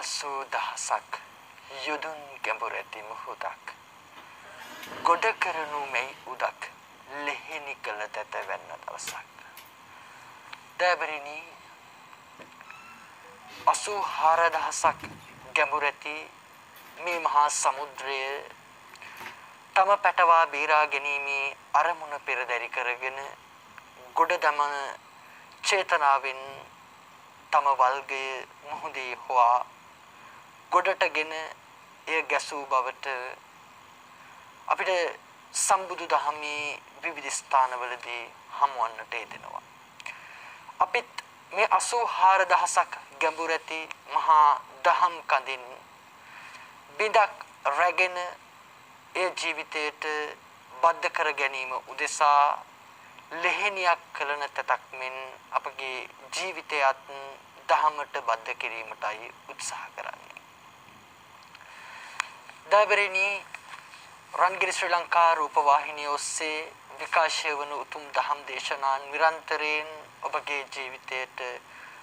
සුවාසු දහසක් යුදුන් ගැඹුර ඇති මුහුදක්. ගොඩ කරනු මෙයි උදක් ලෙහෙනි කළ තැත වෙන්න දවසක්. දෑබරිනි 84000ක් ගැඹුර ඇති මේ මහා සමුද්‍රය තම පැටවා බීරා ගැනීමේ අරමුණ පෙරදරි කරගෙන ගොඩ දමන චේතනාවෙන් තම වල්ගය මුහුදේ හොවා ගොඩටගෙන එය ගැසූ බවට අපිට සම්බුදු දහමේ විවිධ ස්ථානවලදී හමුවන්නට යෙදෙනවා. අපිත් මේ 84000ක් ගැඹුර ඇති මහා දහම් කඳින් බිඳක් රැගෙන ඒ ජීවිතයට බද්ධ කර ගැනීම උදෙසා ලෙහෙනියක් කළන තතක් මෙන් අපගේ ජීවිතයත් දහමට බද්ධ කිරීමටයි උත්සාහ කරන්නේ. දබරිනි රන්ගිරි ශ්‍රී ලංකා රූපවාහිනිය ඔස්සේ විකාශය වන උතුම් දහම් දේශනා නිරන්තරයෙන් ඔබගේ ජීවිතයට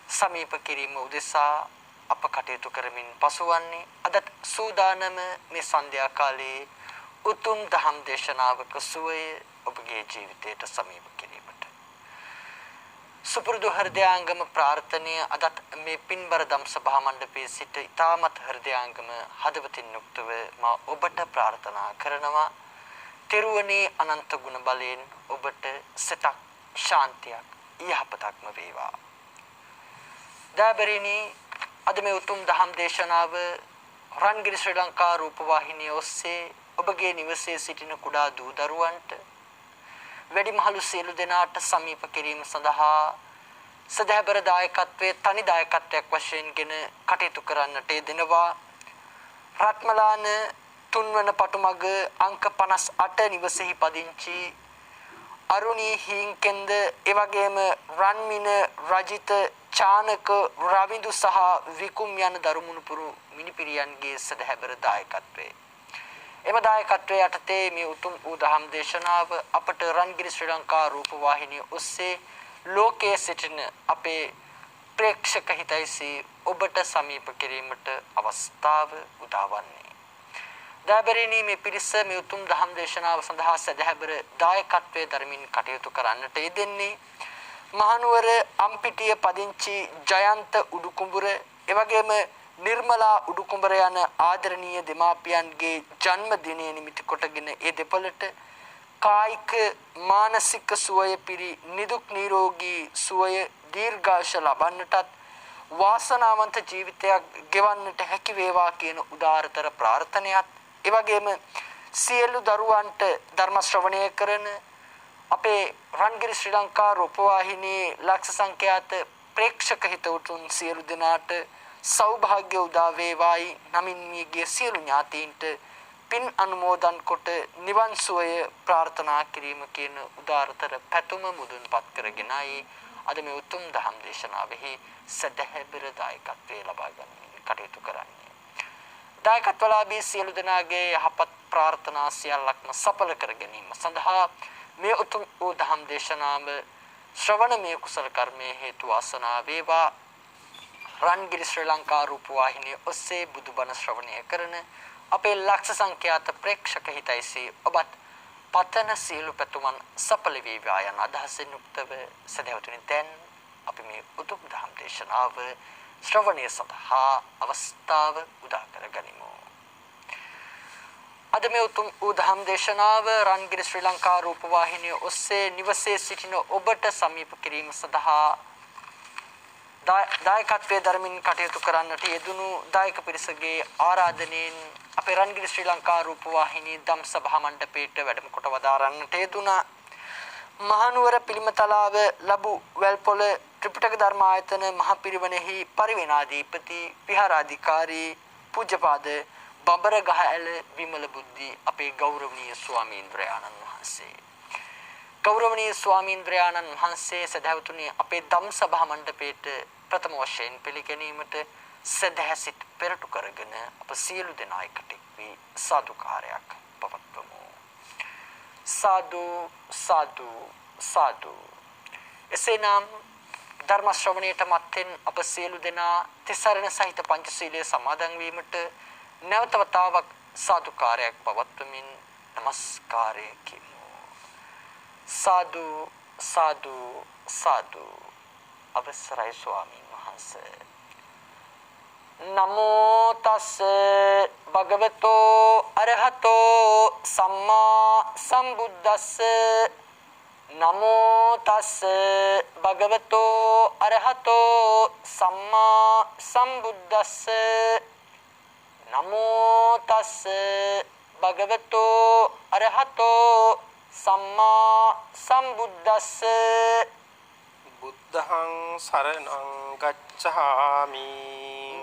සමීප කිරීම උදෙසා අප කටයුතු කරමින් පසුවන්නේ අදත් සූදානම මේ සන්ධ්‍යා කාලයේ උතුම් දහම් දේශනාවක සුවය ඔබගේ ජීවිතයට සමීප කිරීමට සුපුරුදු හෘදයාංගම ප්‍රාර්ථනීය අදත් මේ පින්බර දම් සභා මණ්ඩපයේ සිට ඊ타මත් හෘදයාංගම හදවතින් යුක්තව මා ඔබට ප්‍රාර්ථනා කරනවා තෙරුවනේ අනන්ත ගුණ බලයෙන් ඔබට සිතක් ශාන්තියක් යහපතක්ම වේවා. දාබරිනි අද මේ උතුම් දහම් දේශනාව රන්ගිරි ශ්‍රී ලංකා රූපවාහිනිය ඔස්සේ ඔබගේ නිවසේ සිටින කුඩා දූ දරුවන්ට වැඩිමහලු සියලු දෙනාට සමීප කිරීම සඳහා සදහබර දායකත්වයේ තනි දායකත්වයක් වශයෙන්ගෙන කටයුතු කරන්නට යෙදෙනවා. රත්මලාන තුන්වන පටුමග අංක 58 නිවසේහි පදිංචි අරුණී හීන්කෙන්ද එවැගේම රන්මින රජිත චානක රවිඳු සහ විකුම් යන දරුමුණුපුරු මිනිපිරියන්ගේ සදහැබර දායකත්වයේ. එම දායකත්වයේ යටතේ මේ උතුම් වූ දහම් දේශනාව අපට රන්ගිරි ශ්‍රී ලංකා රූපවාහිනිය ඔස්සේ ලෝකයේ සිටින අපේ ප්‍රේක්ෂක හිතයිසී ඔබට සමීප කිරීමට අවස්ථාව උදාවන්නේ. දාබරිනී මේ පිරිස මේ උතුම් දහම් දේශනාව සඳහා සදහැබර දායකත්වයේ දරමින් කටයුතු කරන්නට යෙදෙන්නේ මහනුවර අම්පිටිය පදිංචි ජයන්ත උඩුකුඹුර එවැගේම නිර්මලා උඩුකුඹර යන ආදරණීය දෙමාපියන්ගේ ජන්මදිනය නිමිති කොටගෙන ඒ දෙපළට කායික මානසික සුවය පිරි නිදුක් නිරෝගී සුවය දීර්ඝාෂ ලබන්නටත් වාසනාවන්ත ජීවිතයක් ගෙවන්නට හැකි වේවා කියන උදාාරතර ප්‍රාර්ථනයත්. එවැගේම සියලු දරුවන්ට ධර්ම ශ්‍රවණය කරන අපේ රන්ගිරි ශ්‍රී ලංකා රූපවාහිනියේ ලක්ෂ සංඛ්‍යාත ප්‍රේක්ෂක හිතවතුන් සියලු දෙනාට සෞභාග්‍ය උදා වේවායි නමින් මියගිය සියලු ඥාතීන්ට පින් අනුමෝදන් කොට නිවන් සුවය ප්‍රාර්ථනා කිරීම කියන උදාරතර පැතුම මුදුන්පත් කරගෙනයි අද මේ උතුම් දහම් දේශනාවෙහි සදහැබර දායකත්වයේ ලබා ගන්න කටයුතු කරන්නේ. දායකත්වලාභී සියලු දෙනාගේ යහපත් ප්‍රාර්ථනා සියල්ලක්ම සඵල කර ගැනීම සඳහා මේ උතුම් වූ දහම් දේශනාව ශ්‍රවණමය කුසල කර්මයේ හේතු වාසනා වේවා රන්ගිරි ශ්‍රී ලංකා රූපවාහිනිය ඔස්සේ බුදුබණ ශ්‍රවණය කරන අපේ ලක්ෂ සංඛ්‍යාත ප්‍රේක්ෂක හිතයිසී ඔබත් පතන සීල පැතුමන් සඵල වේවා යන අදහසින් යුක්තව සදහතුනි දැන් අපි මේ උතුම් ධම් දේශනාව ශ්‍රවණය සඳහා අවස්ථාව උදා කරගනිමු. අද මේ උතුම් උදහම් දේශනාව රන්ගිරි ශ්‍රී ලංකා රූපවාහිනිය ඔස්සේ නිවසේ සිටින ඔබට සමීප කිරීම සඳහා දායකත්වයේ ධර්මින් කටයුතු කරන්නට යෙදුණු දායක පිරිසගේ ආරාධනෙන් අපේ රන්ගිරි ශ්‍රී ලංකා රූපවාහිනී දම් සභා මණ්ඩපයේට වැඩම කොට වදාරන්නට යෙදුණා. මහනුවර පිළිමතලාව ලැබු වැල්පොළ ත්‍රිපිටක ධර්මායතන මහපිරිවෙනෙහි පරිවෙනාධිපති විහාරාධිකාරී පූජ්‍යපාද බඹරගහ ඇල විමල බුද්ධි අපේ ගෞරවනීය ස්වාමීන් වහන්සේ. ගෞරවනීය ස්වාමීන් වහන්සේ සදහවතුනි අපේ ධම් සභා මණ්ඩපයේට ප්‍රථම වශයෙන් පිළිගැනීමට සදහැසිට පෙරටු කරගෙන අප සියලු දෙනා එකට වී සාදුකාරයක් පවත්වමු. සාදු සාදු සාදු. එසේනම් ධර්ම ශ්‍රවණයට මත් මොහොතෙන් අප සියලු දෙනා තිසරණ සහිත පංචශීලයේ සමාදන් වීමට නැවත වතාවක් සාදුකාරයක් පවත්වමින් নমස්කාරය කිමු සාදු සාදු සාදු. අවසරයි ස්වාමීන් වහන්සේ. නමෝ තස් භගවතෝ අරහතෝ සම්මා සම්බුද්දස්ස. නමෝ තස් භගවතෝ අරහතෝ සම්මා සම්බුද්දස්ස. නමෝ තස් භගවතෝ අරහතෝ සම්මා සම්බුද්දස්ස. බුද්ධං සරණං ගච්ඡාමි.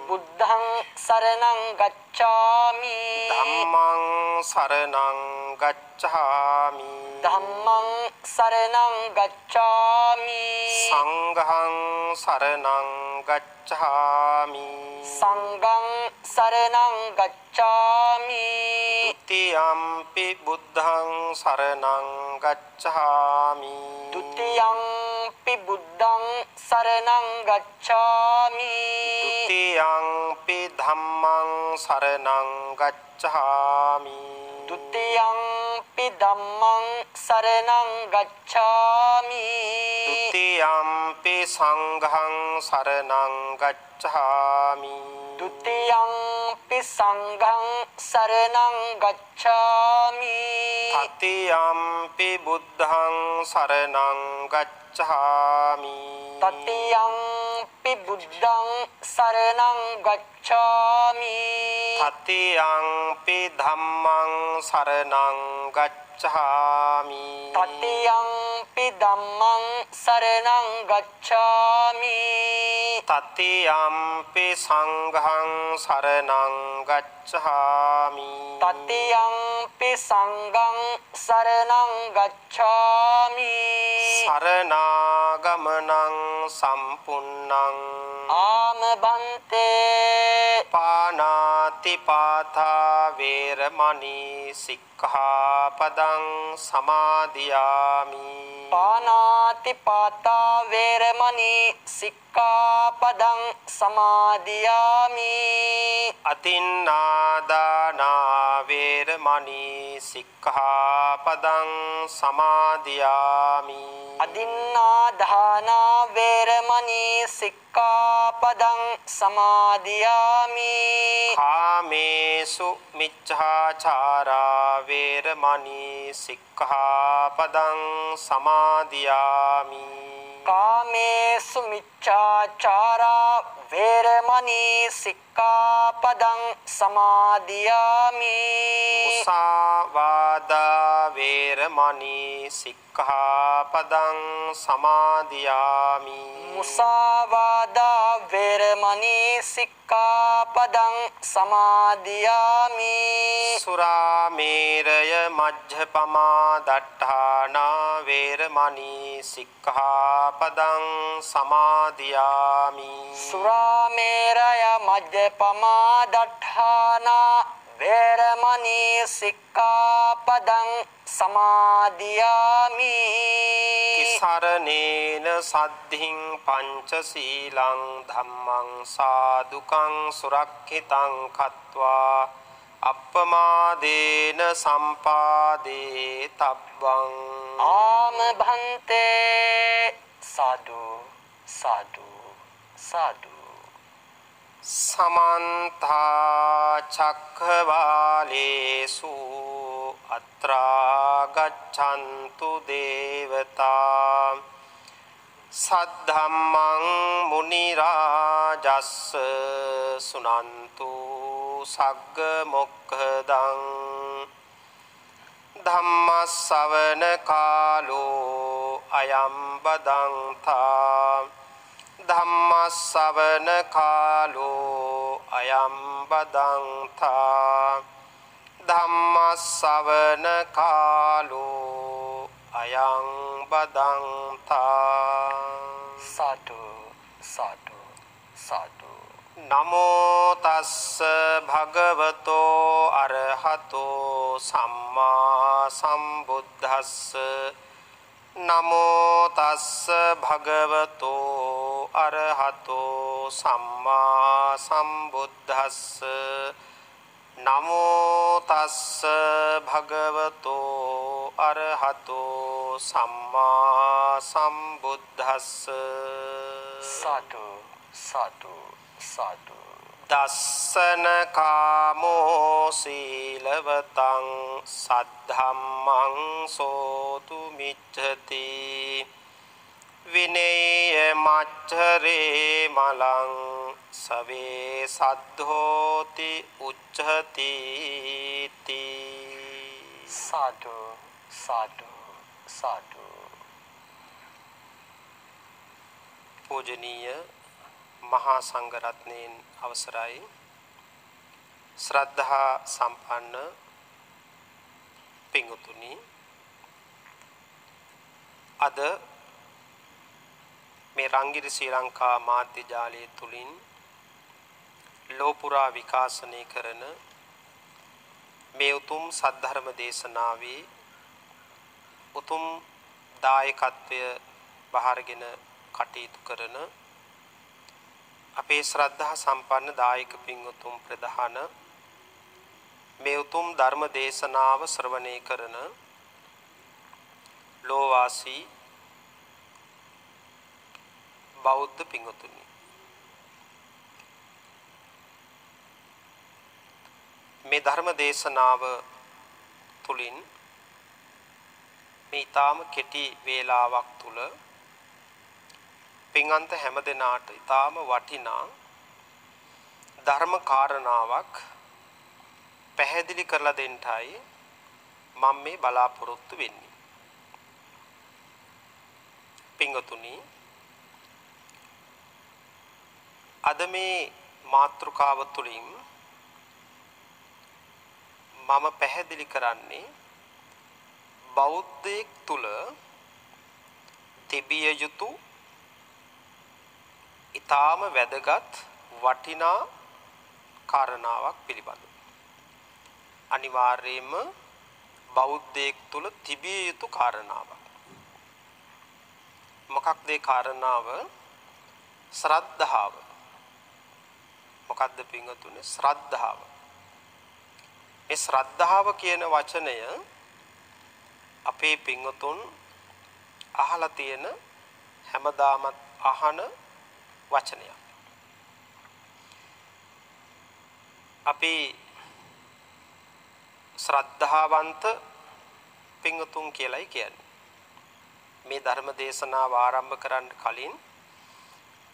බුද්ධං සරණං ගච්ඡාමි. ධම්මං සරණං ගච්ඡාමි ධම්මං සරණං ගච්ඡාමි සංඝං සරණං ගච්ඡාමි සංඝං සරණං ගච්ඡාමි ဒ ුතියම්පි බුද්ධං සරණං ගච්ඡාමි ဒ ුතියම්පි බුද්ධං සරණං ගච්ඡාමි ဒ ුතියම්පි ධම්මං සරණං ගච්ඡාමි ဒ ුතියම්පි ධම්මං සරණං ගච්ඡාමි ဒ ුතියම්පි සංඝං සරණං ගච්ඡාමි ဒ ුතියම්පි සංඝං සරණං ගච්ඡාමි තතියම්පි බුද්ධං සරණං ගච්ඡාමි තතියම්පි බුද්ධං සරණං ගච්ඡාමි। තතියම්පි ධම්මං සරණං ගච්ඡාමි। තතියම්පි ධම්මං සරණං ගච්ඡාමි। තතියම්පි සංඝං සරණං ගච්ඡාමි තතියම්පි සංඝං සරණං ගච්ඡාමි। සරණාගමනං සම්පුන්නං। ආමබන්තේ। පානාති පාතා වේරමණී සික්ඛාපදං සමාදියාමි පානාති පාතා වේරමණී සික්ඛාපදං සමාදියාමි අතින්නාදානා වේරමණී සික්ඛාපදං සමාදියාමි අදින්නා දානා වේරමණී සික්ඛාපදං සමාදියාමි කාමේසු මිච්ඡාචාරා වේරමණී සික්ඛාපදං සමාදියාමි. කාමේසු මිච්ඡාචාරා වේරමණී සික්ඛාපදං සමාදියාමි මුසාවාදා වේරමණී සික්ඛාපදං සමාදියාමි මුසාවාදා වේරමණී සික්ඛාපදං සමාදියාමි සුරාමේරය මජ්ජපමා දට්ඨානා වේරමණී සික්ඛාපදං සමාදියාමි। සුරාමේරය මජ්ජපමා දට්ඨානා වේරමණී සික්ඛාපදං සමාදියාමි। තිසරණේන සද්ධින් පංචශීලං ධම්මං සාදුකං සුරක්ෂිතං කତ୍වා। අප්පමාදේන සම්පාදේ තබ්බං। ආම භන්තේ සාදු සාදු සාදු. සමන්තා චක්ඛවාලේසු අත්‍රා ගච්ඡන්තු දේවතා සද්ධම්මං මුනි රාජස්ස සුනන්තු සග්ග මොක්ඛදං ධම්මස්සවන කාලෝ අයම් බදන්තා ධම්මස්සවන කාලෝ අයම් බදන්තා ධම්මස්සවන කාලෝ අයං බදන්තා සාදු සාදු සාදු නමෝ තස්ස භගවතෝ අරහතෝ සම්මා සම්බුද්දස්ස නමෝ තස්ස භගවතෝ අරහතෝ සම්මා සම්බුද්දස්ස නමෝ තස්ස භගවතෝ අරහතෝ සම්මා සම්බුද්දස්ස සාදු සාදු සාදු දස්සන කාමෝ සීලවතං සද්ධම්මං සෝතු මිච්ඡති විනේය මච්චරේ මලං සවේ සද්ධෝති උච්චති සාදු සාදු සාදු පූජනීය මහා සංඝරත්නයන් අවසරයි ශ්‍රද්ධහා සම්පන්න පිංගුතුනි අද මේ රංගිරි ශ්‍රී ලංකා මාධ්‍ය ජාලය තුලින් ලෝපුරා විකාශනය කරන මේ උතුම් සද්ධර්ම දේශනාවේ උතුම් දායකත්වය බහරගෙන කටයුතු කරන අපේ ශ්‍රද්ධා සම්පන්න දායක පින්වතුන් ප්‍රධාන මේ උතුම් ධර්ම දේශනාව ශ්‍රවණය කරන ලෝවාසී බෞද්ධ පින්වතුනි මේ ධර්ම දේශනාව තුලින් මේ ඊටාම කෙටි වේලාවක් තුල පින්වන්ත හැම දෙනාට ඊටාම වටිනා ධර්ම කාරණාවක් පැහැදිලි කරලා දෙන්නයි මම මේ බලාපොරොත්තු වෙන්නේ. පින්වතුනි අද මේ මාතෘකාව තුළින් මම පැහැදිලි කරන්නේ බෞද්ධයෙක් තුල තිබිය යුතු ඊටාම වැදගත් වටිනා කාරණාවක් පිළිබඳව. අනිවාර්යයෙන්ම බෞද්ධයෙක් තුල තිබිය යුතු කාරණාවක්. මොකක්ද ඒ කාරණාව? ශ්‍රද්ධාව. මොකද්ද පින්වතුනි? ශ්‍රද්ධාව. මේ ශ්‍රද්ධාව කියන වචනය අපේ පින්වතුන් අහලා තියෙන හැමදාමත් අහන වචනයක්. අපි ශ්‍රද්ධාවන්ත පින්වතුන් කියලයි කියන්නේ. මේ ධර්ම දේශනාව ආරම්භ කරන්න කලින්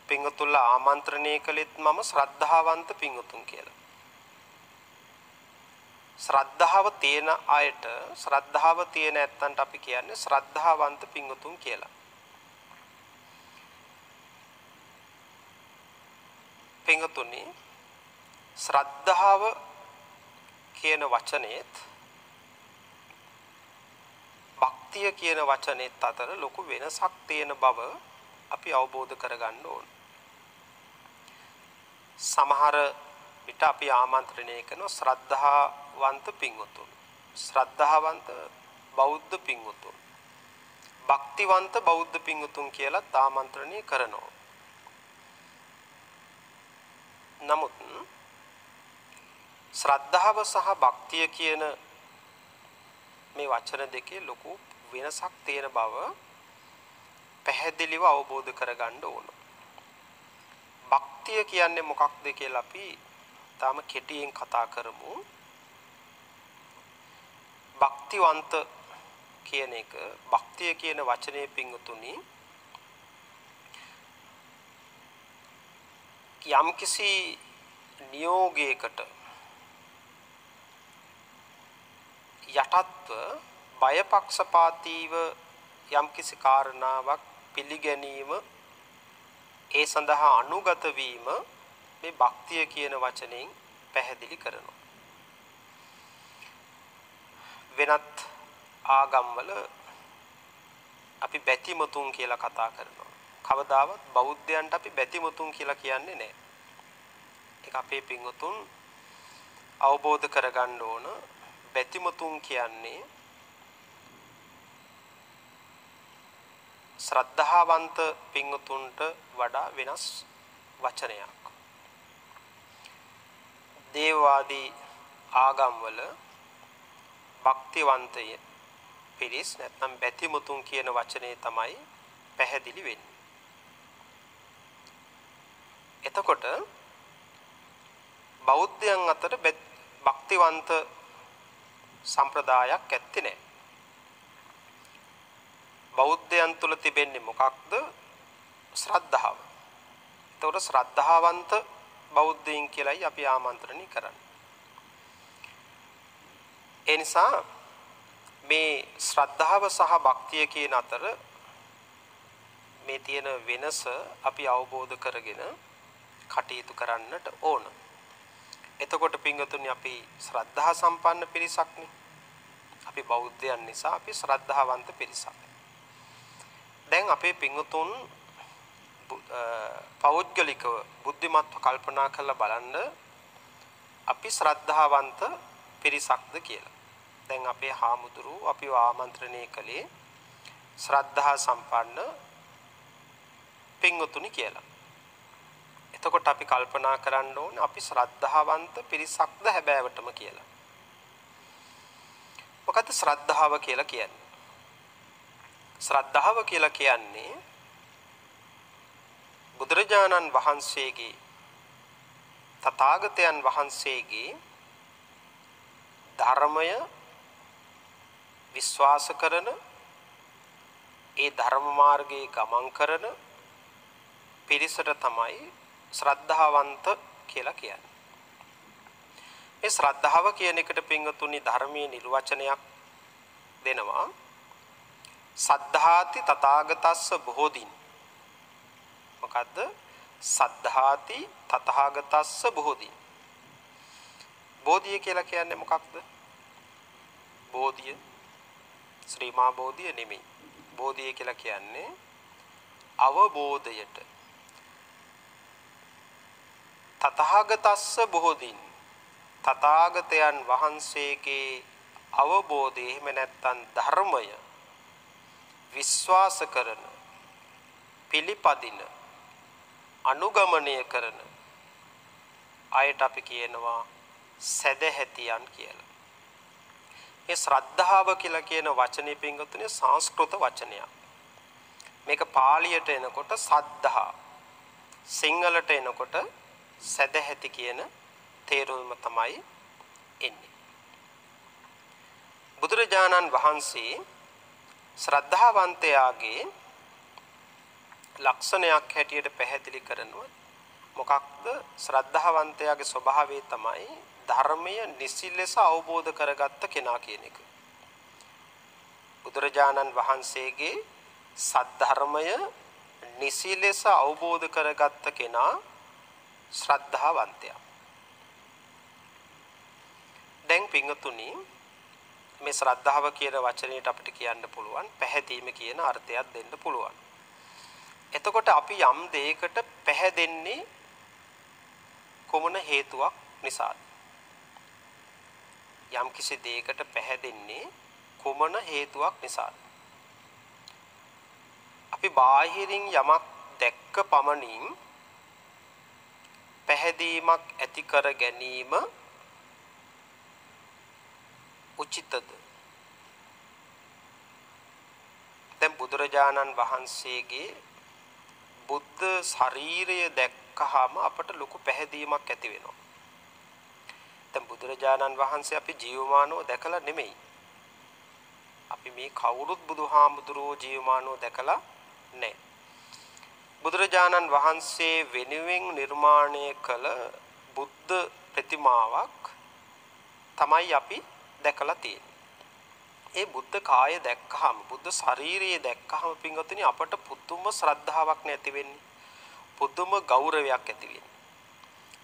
පින්වතුන්ලා ආමන්ත්‍රණය කළෙත් මම ශ්‍රද්ධාවන්ත පින්වතුන් කියලා. ශ්‍රද්ධාව තියෙන අයට ශ්‍රද්ධාව තියෙන ඇත්තන්ට අපි කියන්නේ ශ්‍රද්ධාවන්ත පින්වතුන් කියලා. පින්වතුනි ශ්‍රද්ධාව කියන වචනේත් භක්තිය කියන වචනේත් අතර ලොකු වෙනසක් තියෙන බව අපි අවබෝධ කරගන්න ඕන. සමහර විට අපි ආමන්ත්‍රණය කරන ශ්‍රද්ධාවන්ත පින්වතුන් ශ්‍රද්ධාවන්ත බෞද්ධ පින්වතුන් භක්තිවන්ත බෞද්ධ පින්වතුන් කියලා ආමන්ත්‍රණය කරනවා. නමුත් ශ්‍රද්ධාව සහ භක්තිය කියන මේ වචන දෙකේ ලොකු වෙනසක් තියෙන බව පැහැදිලිව අවබෝධ කරගන්න ඕන. භක්තිය කියන්නේ මොකක්ද කියලා අපි තාම කෙටියෙන් කතා කරමු. භක්තිවන්ත කියන එක භක්තිය කියන වචනේ පිංගුතුනි යම්කිසි නියෝගයකට යටත්ව බයපක්ෂපාතීව යම්කිසි කාරණාවක් පිළිගැනීම ඒ සඳහා අනුගත වීම මේ භක්තිය කියන වචනෙන් පැහැදිලි කරනවා. වෙනත් ආගම්වල අපි බැතිමතුන් කියලා කතා කරනවා. කවදාවත් බෞද්ධයන්ට අපි බැතිමතුන් කියලා කියන්නේ නැහැ. ඒක අපේ පින්වතුන් අවබෝධ කරගන්න ඕන. බැතිමතුන් කියන්නේ ශ්‍රද්ධාවන්ත පින්වතුන්ට වඩා වෙනස් වචනයක්. දේවවාදී ආගම්වල භක්තිවන්තය පිරිස් නැත්නම් බැතිමුතුන් කියන වචනේ තමයි පැහැදිලි වෙන්නේ. එතකොට බෞද්ධයන් අතර භක්තිවන්ත සම්ප්‍රදායක් ඇත්තේ නැහැ. බෞද්ධයන් තුල තිබෙන්නේ මොකක්ද? ශ්‍රද්ධාව. එතකොට ශ්‍රද්ධාවන්ත බෞද්ධයින් කියලායි අපි ආමන්ත්‍රණය කරන්නේ. ඒ නිසා මේ ශ්‍රද්ධාව සහ භක්තිය කියන අතර මේ තියෙන වෙනස අපි අවබෝධ කරගෙන කටයුතු කරන්නට ඕන. එතකොට පින්වතුනි අපි ශ්‍රද්ධා සම්පන්න පිරිසක්නේ. අපි බෞද්ධයන් නිසා අපි ශ්‍රද්ධාවන්ත පිරිසක්. දැන් අපේ පින්වතුන් පෞද්ගලිකව බුද්ධිමත්ව කල්පනා කරලා බලන්න අපි ශ්‍රද්ධාවන්ත පිරිසක්ද කියලා. දැන් අපේ හාමුදුරුවෝ අපිව ආමන්ත්‍රණය කළේ ශ්‍රද්ධා සම්පන්න පින්වතුනි කියලා. එතකොට අපි කල්පනා කරන්න ඕනේ අපි ශ්‍රද්ධාවන්ත පිරිසක්ද හැබෑවටම කියලා. මොකද ශ්‍රද්ධාව කියලා කියන්නේ? ශ්‍රද්ධාව කියලා කියන්නේ බුදුරජාණන් වහන්සේගේ තථාගතයන් වහන්සේගේ ධර්මය විශ්වාස කරන ඒ ධර්ම මාර්ගයේ ගමන් කරන පිරිසට තමයි ශ්‍රද්ධාවන්ත කියලා කියන්නේ. මේ ශ්‍රද්ධාව කියන එකට පින්වතුනි ධර්මයේ නිර්වචනයක් දෙනවා. සද්ධාති තථාගතස්ස බොහෝදින්. මොකද්ද? සද්ධාති තථාගතස්ස බොහෝදින්. බෝධිය කියලා කියන්නේ මොකක්ද? බෝධිය ශ්‍රී මා බෝධිය නෙමෙයි. බෝධිය කියලා කියන්නේ අවබෝධයට තථාගතස්ස බොහෝදින් තථාගතයන් වහන්සේගේ අවබෝධය එහෙම නැත්නම් ධර්මය විශ්වාස කරන පිළිපදින අනුගමනය කරන අයට අපි කියනවා සැදැහැතියන් කියලා. මේ ශ්‍රද්ධාව කියලා කියන වචනේ පින්ගතුනේ සංස්කෘත වචනයක්. මේක පාලියට එනකොට සද්ධා සිංහලට එනකොට සැදැහැති කියන තේරුම තමයි එන්නේ. බුදුරජාණන් වහන්සේ ශ්‍රද්ධාවන්තයාගේ ලක්ෂණයක් හැටියට පැහැදිලි කරනවා මොකක්ද ශ්‍රද්ධාවන්තයාගේ ස්වභාවය තමයි ධර්මය නිසි ලෙස අවබෝධ කරගත්ත කෙනා කියන එක. බුදුරජාණන් වහන්සේගේ සද්ධර්මය නිසි ලෙස අවබෝධ කරගත්ත කෙනා ශ්‍රද්ධාවන්තයා. දැන් පිංගතුනි මේ ශ්‍රද්ධාව කියන වචනයට අපිට කියන්න පුළුවන් පැහැදීම කියන අර්ථයක් දෙන්න පුළුවන්. එතකොට අපි යම් දෙයකට පැහැදෙන්නේ කොමන හේතුවක් නිසාද? යම් කිසි දෙයකට පැහැදෙන්නේ කොමන හේතුවක් නිසාද? අපි බාහිරින් යමක් දැක්ක පමණින් පැහැදීමක් ඇති කර ගැනීම උචිතද දැන් බුදුරජාණන් වහන්සේගේ බුද්ධ ශරීරය දැක්කහම අපට ලොකු පැහැදීමක් ඇති වෙනවා. දැන් බුදුරජාණන් වහන්සේ අපි ජීවමානව දැකලා නෙමෙයි. අපි මේ කවුරුත් බුදුහාමුදුරුවෝ ජීවමානව දැකලා නැහැ. බුදුරජාණන් වහන්සේ වෙනුවෙන් නිර්මාණය කළ බුද්ධ ප්‍රතිමාවක් තමයි අපි දැකලා තියෙන්නේ. ඒ බුද්ධ කාය දැක්කහම බුද්ධ ශරීරය දැක්කහම පින්වතුනි අපට පුදුම ශ්‍රද්ධාවක් නැති වෙන්නේ. පුදුම ගෞරවයක් ඇති වෙන්නේ.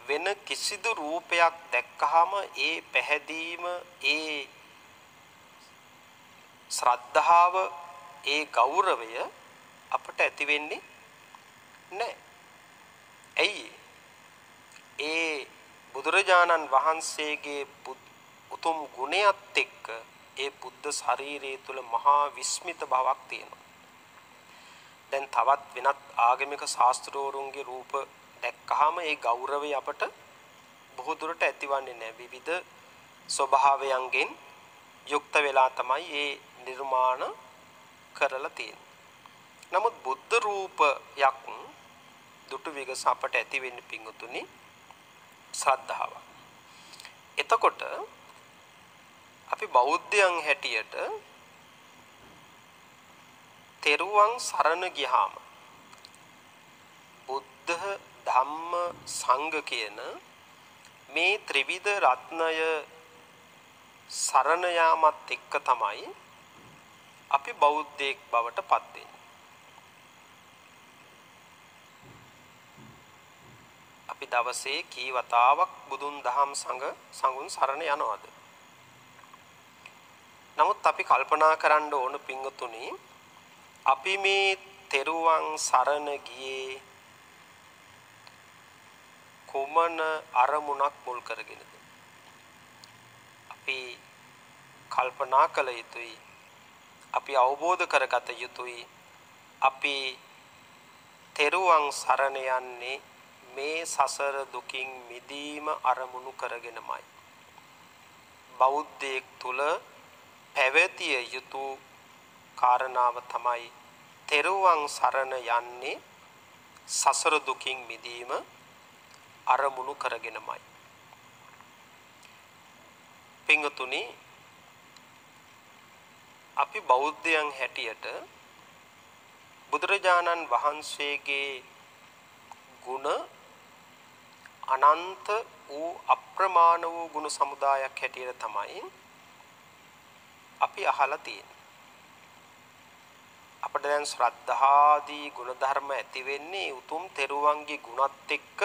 වෙන කිසිදු රූපයක් දැක්කහම ඒ පැහැදීම ඒ ශ්‍රද්ධාව ඒ ගෞරවය අපට ඇති වෙන්නේ නැහැ. ඇයි? ඒ බුදුරජාණන් වහන්සේගේ උතුම් ගුණයත් එක්ක ඒ බුද්ධ ශරීරය තුල මහා විස්මිත බවක් තියෙනවා. දැන් තවත් වෙනත් ආගමික ශාස්ත්‍රෝරුන්ගේ රූප දැක්කහම ඒ ගෞරවය අපට බොහෝ දුරට ඇතිවන්නේ නැහැ. විවිධ ස්වභාවයන්ගෙන් යුක්ත වෙලා තමයි මේ නිර්මාණ කරලා තියෙන්නේ. නමුත් බුද්ධ රූපයක් දුටු විගස අපට ඇති වෙන්න පිංගුතුනි ශ්‍රද්ධාව. එතකොට අපි බෞද්ධයන් හැටියට තෙරුවන් සරණ ගියාම බුද්ධ ධම්ම සංඝ කියන මේ ත්‍රිවිධ රත්නය සරණ යාමත් එක්ක තමයි අපි බෞද්ධයෙක් බවට පත් වෙන්නේ. අපි දවසේ කී වතාවක් බුදුන් දහම් සංඝ සංගුන් සරණ යනවද? නමුත් අපි කල්පනා කරන්න ඕන පිංගුතුනි අපි මේ තෙරුවන් සරණ ගියේ කුමන අරමුණක් මුල් කරගෙනද? අපි කල්පනා කළ යුතුයි. අපි අවබෝධ කරගත යුතුයි. අපි තෙරුවන් සරණ යන්නේ මේ සසර දුකින් මිදීම අරමුණු කරගෙනමයි. බෞද්ධයෙක් තුල පැවතිය යුතු කාරණාව තමයි තෙරුවන් සරණ යන්නේ සසර දුකින් මිදීම අරමුණු කරගෙනමයි. පිංගතුනි අපි බෞද්ධයන් හැටියට බුදුරජාණන් වහන්සේගේ ගුණ අනන්ත වූ අප්‍රමාණ වූ ගුණ සමුදායක් හැටියට තමයි අපි අහලා තියෙන්නේ. අපිට දැන් ශ්‍රද්ධාදී ගුණධර්ම ඇති වෙන්නේ උතුම් තෙරුවන්ගේ ගුණත් එක්ක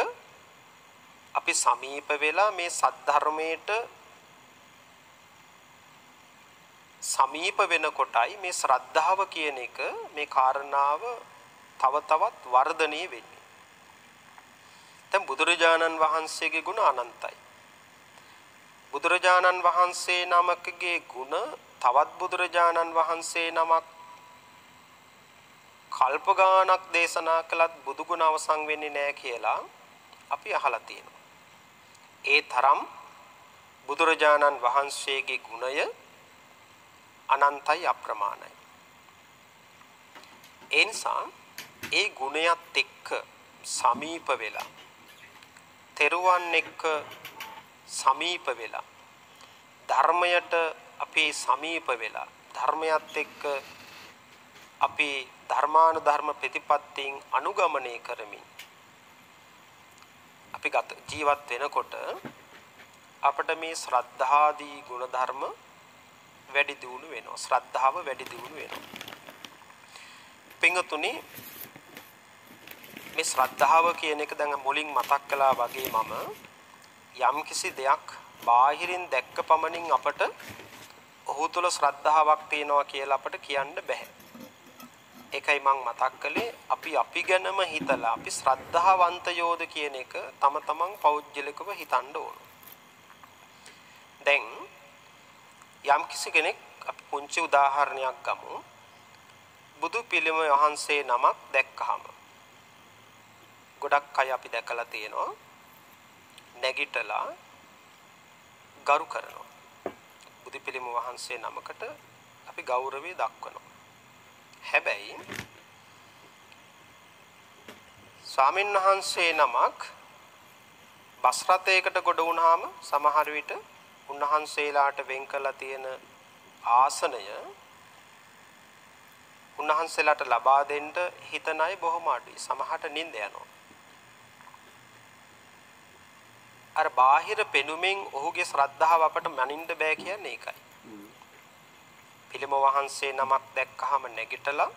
අපි සමීප වෙලා මේ සද්ධර්මයට සමීප වෙනකොටයි මේ ශ්‍රද්ධාව කියන එක මේ කාරණාව තව තවත් වර්ධනය වෙන්නේ. දැන් බුදුරජාණන් වහන්සේගේ ගුණ අනන්තයි. බුදුරජාණන් වහන්සේ නමකගේ ගුණ තවත් බුදුරජාණන් වහන්සේ නමක් කල්ප ගානක් දේශනා කළත් බුදු ගුණ අවසන් වෙන්නේ නැහැ කියලා අපි අහලා තියෙනවා. ඒ තරම් බුදුරජාණන් වහන්සේගේ ගුණය අනන්තයි අප්‍රමාණයි. ඒ නිසා ඒ ගුණයත් එක්ක සමීප වෙලා තෙරුවන් එක්ක සමීප වෙලා ධර්මයට අපි සමීප වෙලා ධර්මයත් එක්ක අපි ධර්මානුධර්ම ප්‍රතිපත්තීන් අනුගමනය කරමින් අපි ගත ජීවත් වෙනකොට අපිට මේ ශ්‍රද්ධාදී ගුණධර්ම වැඩි දියුණු වෙනවා. ශ්‍රද්ධාව වැඩි දියුණු වෙනවා. පින්තුනි මේ ශ්‍රද්ධාව කියන එක දැන් මුලින් මතක් කළා වගේ මම යම් කිසි දෙයක් බාහිරින් දැක්ක පමණින් අපට ඔහු තුල ශ්‍රද්ධාවක් තියෙනවා කියලා අපට කියන්න බෑ. ඒකයි මං මතක් කළේ අපි අපි ගැනම හිතලා අපි ශ්‍රද්ධාවන්තයෝද කියන එක තම තමන් පෞද්ගලිකව හිතන්න ඕන. දැන් යම් කිසි කෙනෙක් අපි පුංචි උදාහරණයක් ගමු. බුදු පිළිම වහන්සේ නමක් දැක්කහම ගොඩක් අය අපි දැකලා තියෙනවා නැගිටලා ගරු කරනවා බුදු පිළිම වහන්සේ නමකට අපි ගෞරවය දක්වනවා හැබැයි ස්වාමීන් වහන්සේ නමක් බස් රථයකට ගොඩ වුණාම සමහර විට උන්වහන්සේලාට වෙන් කළා තියෙන ආසනය උන්වහන්සේලාට ලබා දෙන්න හිතන අය බොහොම අඩුයි. සමහරට නිින්ද යනවා. අර බාහිර පෙනුමෙන් ඔහුගේ ශ්‍රද්ධාව අපට මනින්න බෑ කියන්නේ ඒකයි. පිළිම වහන්සේ නමක් දැක්කහම නැගිටලා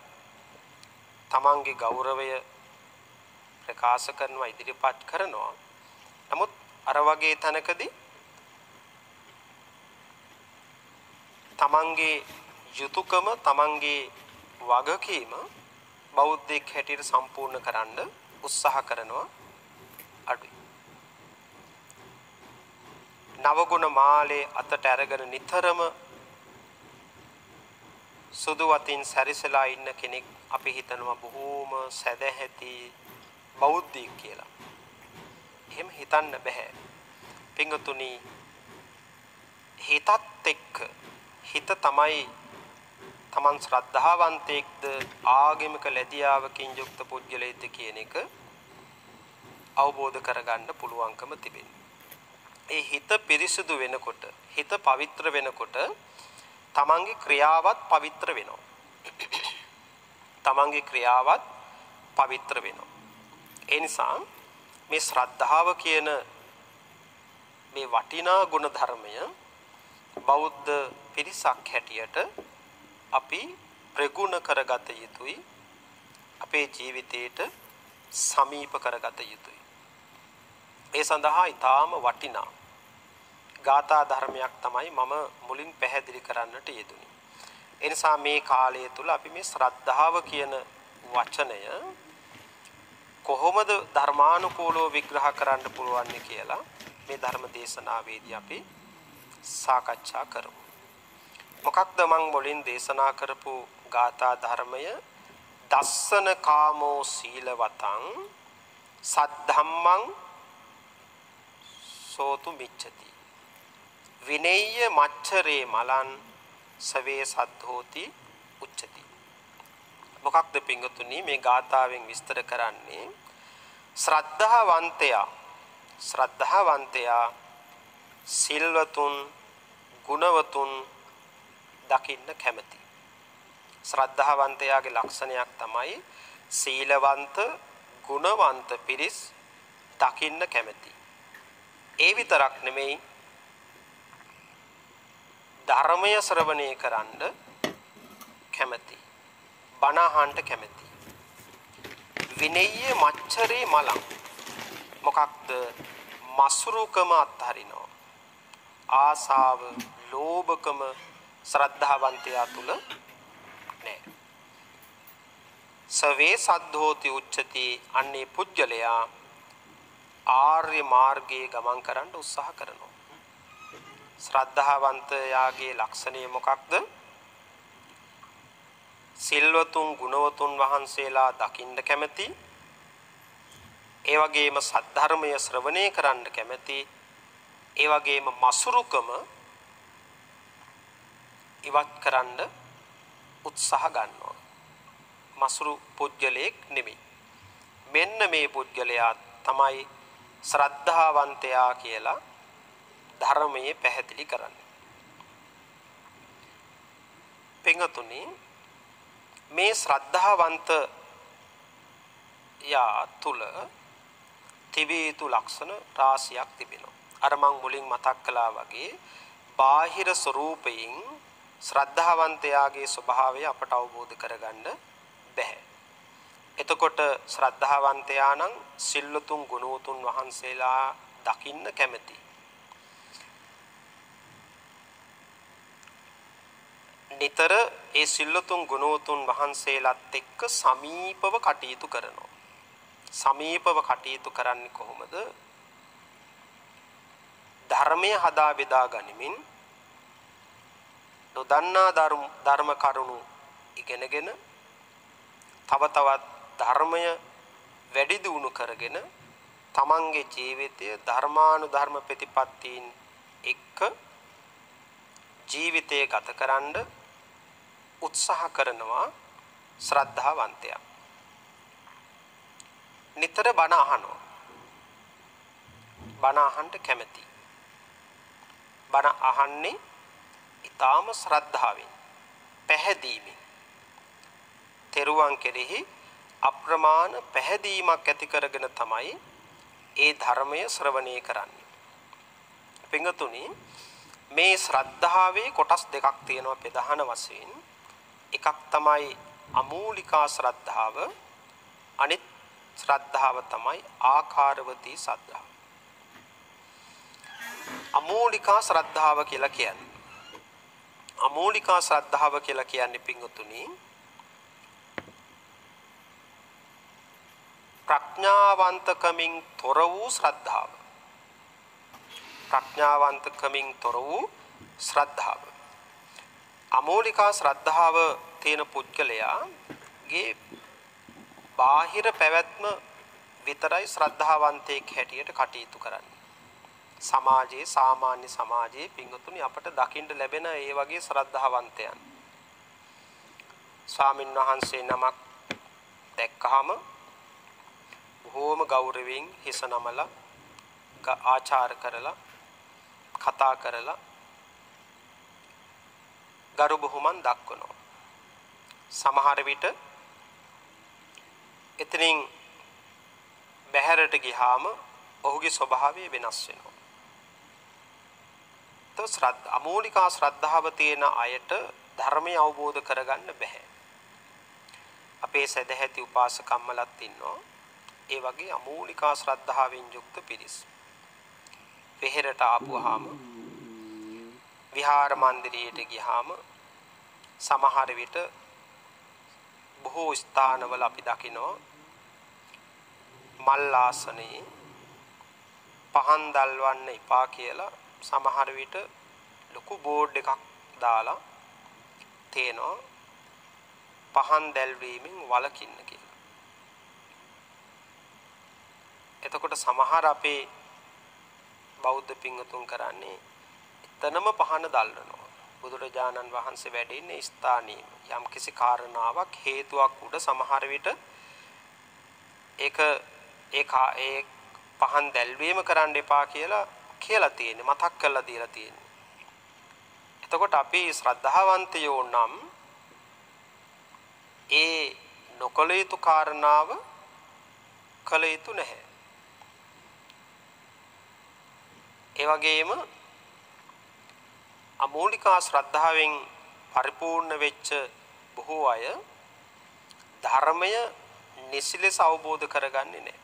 තමන්ගේ ගෞරවය ප්‍රකාශ කරනවා ඉදිරිපත් කරනවා. නමුත් අර වගේ තැනකදී තමන්ගේ යුතුයකම තමන්ගේ වගකීම බෞද්ධයෙක් හැටියට සම්පූර්ණ කරන්න උත්සාහ කරනවා අඩුයි. නවගුණ මාලේ අතට අරගෙන නිතරම සුදු වතින් සැරිසලා ඉන්න කෙනෙක් අපි හිතනවා බොහෝම සැදැහැති බෞද්ධයෙක් කියලා. එහෙම හිතන්න බෑ. පිංගුතුනි හිතත් එක්ක හිත තමයි තමන් ශ්‍රද්ධාවන්තයෙක්ද ආගමික ලැබියාවකින් යුක්ත පුද්ගලයෙක්ද කියන එක අවබෝධ කරගන්න පුළුවන්කම තිබෙනවා. ඒ හිත පිරිසුදු වෙනකොට හිත පවිත්‍ර වෙනකොට තමන්ගේ ක්‍රියාවත් පවිත්‍ර වෙනවා. තමන්ගේ ක්‍රියාවත් පවිත්‍ර වෙනවා. ඒ නිසා මේ ශ්‍රද්ධාව කියන මේ වටිනා ගුණ ධර්මය බෞද්ධ පිරිසක් හැටියට අපි ප්‍රගුණ කරගත යුතුයි අපේ ජීවිතයට සමීප කරගත යුතුයි ඒ සඳහා ඊටාම වටිනා ගාථා ධර්මයක් තමයි මම මුලින් පැහැදිලි කරන්නට යෙදුනේ. ඒ නිසා මේ කාලය තුල අපි මේ ශ්‍රද්ධාව කියන වචනය කොහොමද ධර්මානුකූලව විග්‍රහ කරන්න පුළුවන් කියලා මේ ධර්ම දේශනාවේදී අපි සාකච්ඡා කරමු. මොකක්ද මං මුලින් දේශනා කරපු ගාථා ධර්මය දස්සන කාමෝ සීලවතං සද්ධම්මං සෝතු මිච්ඡති. විනේය මච්චරේ මලන් සවේ සද්ධෝති උච්චති මොකක්ද පිංගතුනි මේ ගාථාවෙන් විස්තර කරන්නේ? ශ්‍රද්ධාවන්තයා ශ්‍රද්ධාවන්තයා සිල්වතුන් ගුණවතුන් දකින්න කැමති. ශ්‍රද්ධාවන්තයාගේ ලක්ෂණයක් තමයි සීලවන්ත ගුණවන්ත පිරිස් දකින්න කැමති. ඒ විතරක් නෙමෙයි ධර්මය ශ්‍රවණය කරන්න කැමති. බණ අහන්න කැමති. විනෙය්‍ය මච්චරේ මලං. මොකක්ද? මසුරුකම අත්හරිනවා. ආසාව ලෝභකම ශ්‍රද්ධාවන්තයා තුල නැහැ සවේ සද්ධෝති උච්චති අන්නේ පුජ්‍යලයා ආර්ය මාර්ගයේ ගමන් කරන්න උත්සාහ කරනවා. ශ්‍රද්ධාවන්තයාගේ ලක්ෂණය මොකක්ද? සිල්වතුන් ගුණවතුන් වහන්සේලා දකින්න කැමති ඒ වගේම සද්ධර්මය ශ්‍රවණය කරන්න කැමති ඒ වගේම මසුරුකම ඉවත් කරන්න උත්සාහ ගන්නවා. මසුරු පුජ්‍යලයක් නෙමෙයි. මෙන්න මේ පුජ්‍යලයා තමයි ශ්‍රද්ධාවන්තයා කියලා ධර්මයේ පැහැදිලි කරන්නේ පින්වතුනි මේ ශ්‍රද්ධාවන්ත යා තුල තිබිය යුතු ලක්ෂණ රාශියක් තිබෙනවා. අර මං මුලින් මතක් කළා වගේ බාහිර ස්වરૂපයෙන් ශ්‍රද්ධාවන්තයාගේ ස්වභාවය අපට අවබෝධ කරගන්න බැහැ. එතකොට ශ්‍රද්ධාවන්තයා නම් සිල්ලුතුන් ගුණෝතුන් වහන්සේලා දකින්න කැමති. නිතර ඒ සිල්ලුතුන් ගුණෝතුන් වහන්සේලාත් එක්ක සමීපව කටයුතු කරනවා. සමීපව කටයුතු කරන්නේ කොහොමද? ධර්මය හදා බෙදා ගනිමින් නොදන්නා ධර්ම කරුණු ඉගෙනගෙන තව තවත් ධර්මය වැඩි දියුණු කරගෙන තමන්ගේ ජීවිතය ධර්මානුධර්ම ප්‍රතිපත්තීන් එක්ක ජීවිතය ගතකරනද උත්සාහ කරනවා ශ්‍රද්ධාවන්තයා නිතර බණ අහනවා. බණ අහන්න කැමති. බණ අහන්නේ ඊටාම ශ්‍රද්ධාවෙන්, පැහැදීමෙන්. තෙරුවන් කෙරෙහි අප්‍රමාණ පැහැදීමක් ඇති කරගෙන තමයි ඒ ධර්මය ශ්‍රවණය කරන්නේ. පිංගතුනි මේ ශ්‍රද්ධාවේ කොටස් දෙකක් තියෙනවා ප්‍රධාන වශයෙන්. එකක් තමයි අමූලිකා ශ්‍රද්ධාව අනිත් ශ්‍රද්ධාව තමයි ආකාරවතී ශ්‍රද්ධාව. අමූලිකා ශ්‍රද්ධාව කියලා කියන්නේ. අමූලිකා ශ්‍රද්ධාව කියලා කියන්නේ පිංගුතුනි ප්‍රඥාවන්තකමින් තොර වූ ශ්‍රද්ධාව. ප්‍රඥාවන්තකමින් තොර වූ ශ්‍රද්ධාව. අමෝලිකා ශ්‍රද්ධාව තියෙන පුද්ගලයාගේ බාහිර පැවැත්ම විතරයි ශ්‍රද්ධාවන්තයෙක් හැටියට කටයුතු කරන්නේ. සමාජයේ සාමාන්‍ය සමාජයේ පිංගුතුනි අපට දකින්න ලැබෙන ඒ වගේ ශ්‍රද්ධාවන්තයන්. ස්වාමින් වහන්සේ නමක් දැක්කහම බොහෝම ගෞරවයෙන් හිස නමලා ආචාර කරලා කතා කරලා ගරු බුහුමන් දක්වනවා. සමහර විට එතනින් බැහැරට ගියාම ඔහුගේ ස්වභාවය වෙනස් වෙනවා. તો ශ්‍රද්ධ අමෝලිකා ශ්‍රද්ධාව තියෙන අයට ධර්මය අවබෝධ කරගන්න බෑ. අපේ සදැහැති උපාසකම්මලත් ඉන්නවා. ඒ වගේ අමෝලිකා ශ්‍රද්ධාවෙන් යුක්ත පිරිස්. පෙහෙරට ආපුවාම විහාර මන්දිරයට ගියාම සමහර විට බොහෝ ස්ථානවල අපි දකිනවා මල් ආසනයේ පහන් දල්වන්න එපා කියලා සමහර විට ලොකු බෝඩ් එකක් දාලා තේනවා පහන් දැල්වීමෙන් වළකින්න කියලා. එතකොට සමහර අපේ බෞද්ධ පිංගතුන් කරන්නේ එතනම පහන දල්වනවා. බුදුරජාණන් වහන්සේ වැඩ ඉන්නේ ස්ථානීය යම් කිසි කාරණාවක් හේතුවක් උඩ සමහර විට ඒක ඒ පහන් දැල්වීම කරන්න එපා කියලා කියලා තියෙන්නේ මතක් කරලා දීලා තියෙන්නේ. එතකොට අපි ශ්‍රද්ධාවන්තයෝ නම් ඒ නොකල යුතු කාරණාව කල යුතු නැහැ. ඒ වගේම අමූලිකා ශ්‍රද්ධාවෙන් පරිපූර්ණ වෙච්ච බොහෝ අය ධර්මය නිසිලෙස අවබෝධ කරගන්නේ නැහැ.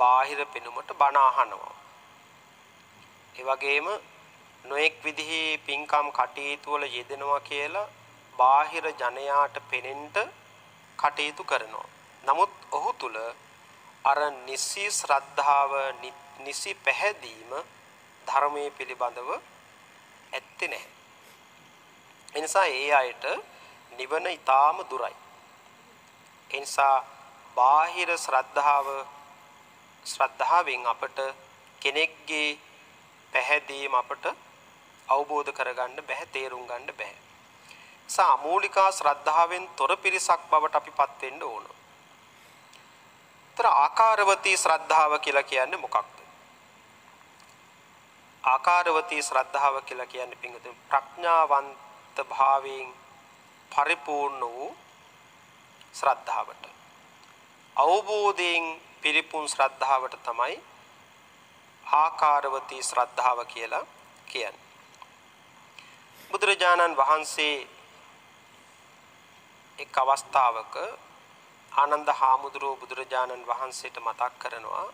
බාහිර පෙනුමට බණ අහනවා. ඒ වගේම නොඑක් විදිහේ පින්කම් කටයුතු වල යෙදෙනවා කියලා බාහිර ජනයාට පෙනෙන්න කටයුතු කරනවා. නමුත් ඔහු තුල අර නිසි ශ්‍රද්ධාව නිසි පැහැදීම ධර්මයේ පිළිබඳව ඇත්තේ නැහැ. එනිසා ඒ අයට නිවන ඊටාම දුරයි. එනිසා බාහිර ශ්‍රද්ධාව ශ්‍රද්ධාවෙන් අපට කෙනෙක්ගේ පැහැදීම අපට අවබෝධ කරගන්න බැහැ තේරුම් ගන්න බැහැ. සාමූලිකා ශ්‍රද්ධාවෙන් තොර පිරිසක් බවට අපිපත් වෙන්න ඕන. ତර ආකාරවතී ශ්‍රද්ධාව කියලා කියන්නේ මොකක්ද? ආකාරවතී ශ්‍රද්ධාව කියලා කියන්නේ පිංගුතුන් ප්‍රඥාවන්ත භාවයෙන් පරිපූර්ණ වූ ශ්‍රද්ධාවට. අවබෝධයෙන් පිරිපුන් ශ්‍රද්ධාවට තමයි ආකාරවතී ශ්‍රද්ධාව කියලා කියන්නේ. බුදුරජාණන් වහන්සේ එක් අවස්ථාවක ආනන්ද හාමුදුරුව බුදුරජාණන් වහන්සේට මතක් කරනවා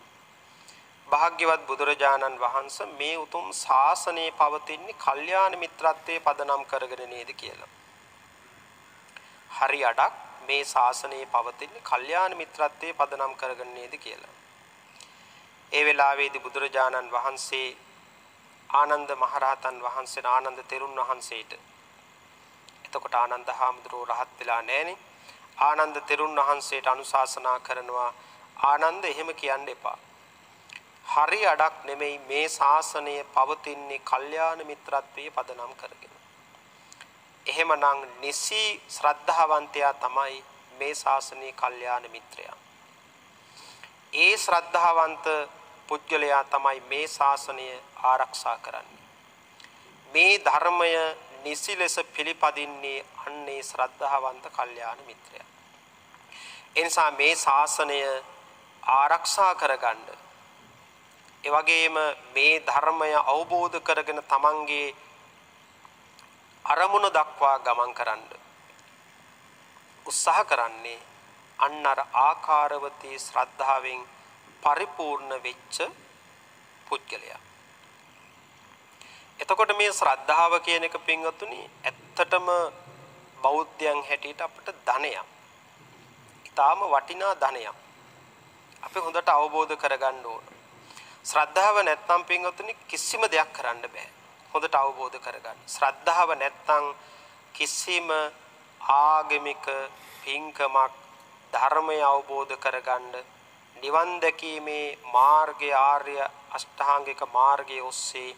භාග්‍යවත් බුදුරජාණන් වහන්සේ මේ උතුම් ශාසනයේ පවතින්නේ කල්යාණ මිත්‍රත්වයේ පදනම් කරගෙන නේද කියලා. හරි අඩක් මේ ශාසනයේ පවතින්නේ කල්යාණ මිත්‍රත්වයේ පදනම් කරගෙන නේද කියලා. ඒ වෙලාවේදී බුදුරජාණන් වහන්සේ ආනන්ද මහරහතන් වහන්සේ ආනන්ද තෙරුන් වහන්සේට එතකොට ආනන්ද හාමුදුරුවෝ රහත් වෙලා නැහනේ ආනන්ද තෙරුන් වහන්සේට අනුශාසනා කරනවා ආනන්ද එහෙම කියන්න එපා. හරි අඩක් නෙමෙයි මේ ශාසනය පවතින්නේ කල්යාණ මිත්‍රත්වයේ පදනම් කරගෙන. එහෙමනම් නිසි ශ්‍රද්ධාවන්තයා තමයි මේ ශාසනයේ කල්යාණ මිත්‍රයා. ඒ ශ්‍රද්ධාවන්ත පුද්ගලයා තමයි මේ ශාසනය ආරක්ෂා කරන්නේ. මේ ධර්මය නිසි ලෙස පිළිපදින්නේ අන්නේ ශ්‍රද්ධාවන්ත කල්යාණ මිත්‍රයා. එනිසා මේ ශාසනය ආරක්ෂා කරගන්න ඒ වගේම මේ ධර්මය අවබෝධ කරගෙන තමන්ගේ අරමුණ දක්වා ගමන් කරන්න උත්සාහ කරන්නේ අන්න අර ආකාරවතී ශ්‍රද්ධාවෙන් පරිපූර්ණ වෙච්ච පුද්ගලයා. එතකොට මේ ශ්‍රද්ධාව කියන එක පින්වතුනි ඇත්තටම බෞද්ධයන් හැටියට අපිට ධනයක්. ඊටාම වටිනා ධනයක්. අපි හොඳට අවබෝධ කරගන්න ඕන. ශ්‍රද්ධාව නැත්නම් පින්වතුනි කිසිම දෙයක් කරන්න බෑ. හොඳට අවබෝධ කරගන්න. ශ්‍රද්ධාව නැත්තම් කිසිම ආගමික පින්කමක් ධර්මය අවබෝධ කරගන්න නිවන් දැකීමේ මාර්ගය ආර්ය අෂ්ටාංගික මාර්ගයේ ඔස්සේ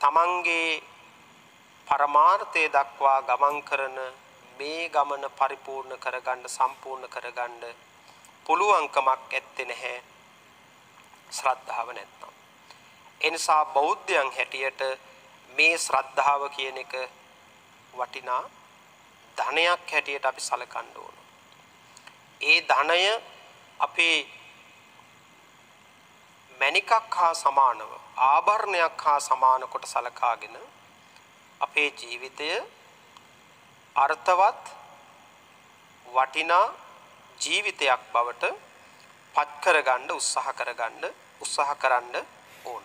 තමන්ගේ පරමාර්ථය දක්වා ගමන් කරන මේ ගමන පරිපූර්ණ කරගන්න සම්පූර්ණ කරගන්න පුළුවන්කමක් ඇත්තේ නැහැ ශ්‍රද්ධාව නැත්නම් ඒ නිසා බෞද්ධයන් හැටියට මේ ශ්‍රද්ධාව කියන එක වටිනා ධනයක් හැටියට අපි සලකන්න ඕන. ඒ ධනය අපේ මණිකක් හා සමානව ආභරණයක් හා සමාන කොට සලකාගෙන අපේ ජීවිතය අර්ථවත් වටිනා ජීවිතයක් බවට පත් කරගන්න උත්සාහ කරගන්න උත්සාහ කරන්න ඕන.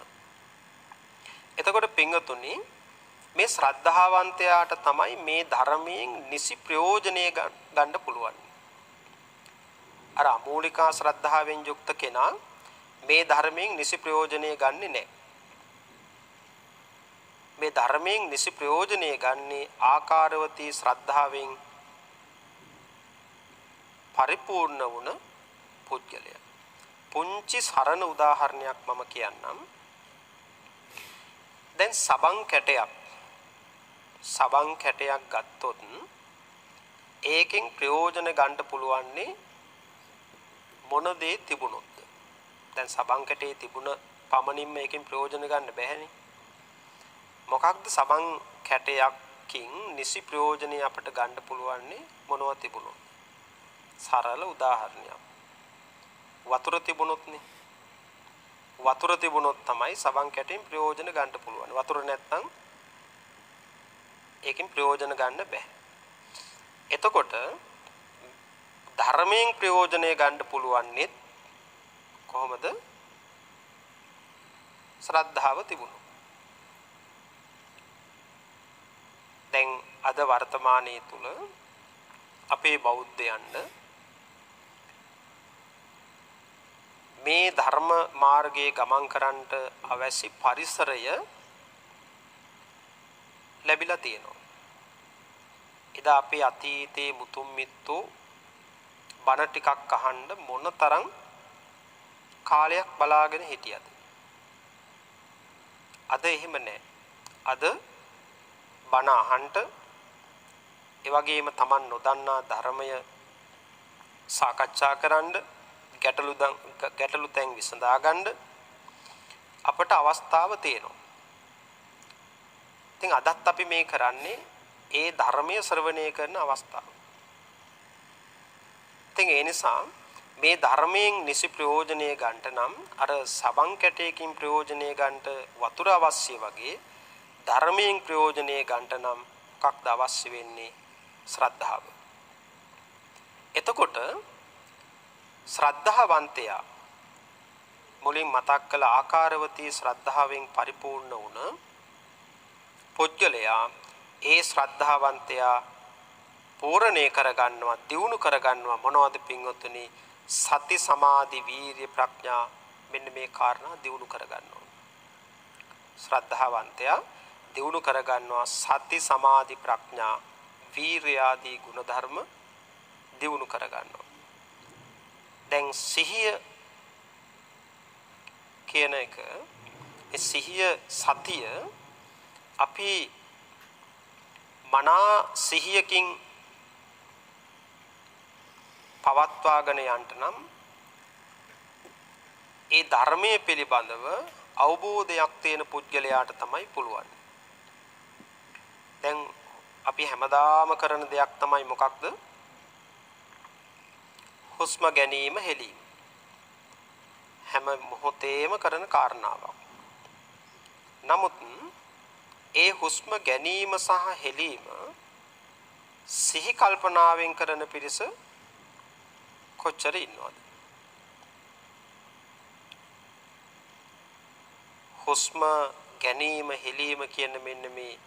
එතකොට පින්වතුනි මේ ශ්‍රද්ධාවන්තයාට තමයි මේ ධර්මයෙන් නිසි ප්‍රයෝජනය ගන්න පුළුවන්. අර අමූලිකා ශ්‍රද්ධාවෙන් යුක්ත කෙනා මේ ධර්මයෙන් නිසි ප්‍රයෝජනය ගන්නෙ නැහැ. මේ ධර්මයෙන් නිසි ප්‍රයෝජනය ගන්නේ ආකාරවතී ශ්‍රද්ධාවෙන් පරිපූර්ණ වුණ පුද්ගලයා. පුංචි සරණ උදාහරණයක් මම කියන්නම්. දැන් සබන් කැටයක් සබන් කැටයක් ගත්තොත් ඒකෙන් ප්‍රයෝජන ගන්න පුළුවන්නේ මොන දේ තිබුණොත් දැන් සබන් කැටේ තිබුණ පමණින්ම ඒකෙන් ප්‍රයෝජන ගන්න බැහැනේ මොකක්ද සබන් කැටයක්කින් නිසි ප්‍රයෝජනය අපට ගන්න පුළුවන්නේ මොනව තිබුණොත්? සරල උදාහරණයක්. වතුර තිබුණොත්නේ. වතුර තිබුණොත් තමයි සබන් කැටෙන් ප්‍රයෝජන ගන්න පුළුවන්. වතුර නැත්නම් ඒකෙන් ප්‍රයෝජන ගන්න බෑ. එතකොට ධර්මයෙන් ප්‍රයෝජනය ගන්න පුළුවන්නේ කොහොමද? ශ්‍රද්ධාව තිබුණොත්. දැන් අද වර්තමානයේ තුල අපේ බෞද්ධයන්ට මේ ධර්ම මාර්ගයේ ගමන් කරන්නට අවශ්‍ය පරිසරය ලැබිලා තියෙනවා. එදා අපේ අතීතයේ මුතුන් මිත්තෝ බණ ටිකක් අහන්න මොනතරම් කාලයක් බලාගෙන හිටියද? අද එහෙම නැහැ. අද බණ අහන්න ඒ වගේම Taman නොදන්නා ධර්මය සාකච්ඡා කරන්න ගැටලු ගැටලු තැන් විසඳා ගන්න අපට අවස්ථාව තියෙනවා. ඉතින් අදත් අපි මේ කරන්නේ ඒ ධර්මයේ ශ්‍රවණය කරන අවස්ථාව. ඉතින් ඒ නිසා මේ ධර්මයෙන් නිසි ප්‍රයෝජනය ගන්නට නම් අර සබන් කැටයකින් ප්‍රයෝජනය ගන්නට වතුර අවශ්‍ය වගේ ධර්මයෙන් ප්‍රයෝජනය ගන්නට නම් මොකක්ද අවශ්‍ය වෙන්නේ? ශ්‍රද්ධාව. එතකොට ශ්‍රද්ධාවන්තයා මුලින් මතක් කළ ආකාරවතී ශ්‍රද්ධාවෙන් පරිපූර්ණ වුණ පුජ්‍යලයා ඒ ශ්‍රද්ධාවන්තයා පූර්ණේ කරගන්නවා දියුණු කරගන්නවා මොනවද පින්වත්නි? සති සමාධි වීරිය ප්‍රඥා මෙන්න මේ කාරණා දියුණු කරගන්නවා. ශ්‍රද්ධාවන්තයා දියුණු කරගන්නවා සති සමාධි ප්‍රඥා වීරිය ආදී ගුණධර්ම දියුණු කරගන්නවා දැන් සිහිය කියන එක ඒ සිහිය සතිය අපි මනා සිහියකින් පවත්වාගෙන යන්න නම් ඒ ධර්මයේ පිළිබඳව අවබෝධයක් තියෙන පුද්ගලයාට තමයි පුළුවන්. දැන් අපි හැමදාම කරන දෙයක් තමයි මොකක්ද? හුස්ම ගැනීම හෙලීම. හැම මොහොතේම කරන කාරණාවක්. නමුත් ඒ හුස්ම ගැනීම සහ හෙලීම සිහි කල්පනාවෙන් කරන පිරිස කොච්චර ඉන්නවද? හුස්ම ගැනීම හෙලීම කියන මෙන්න මේ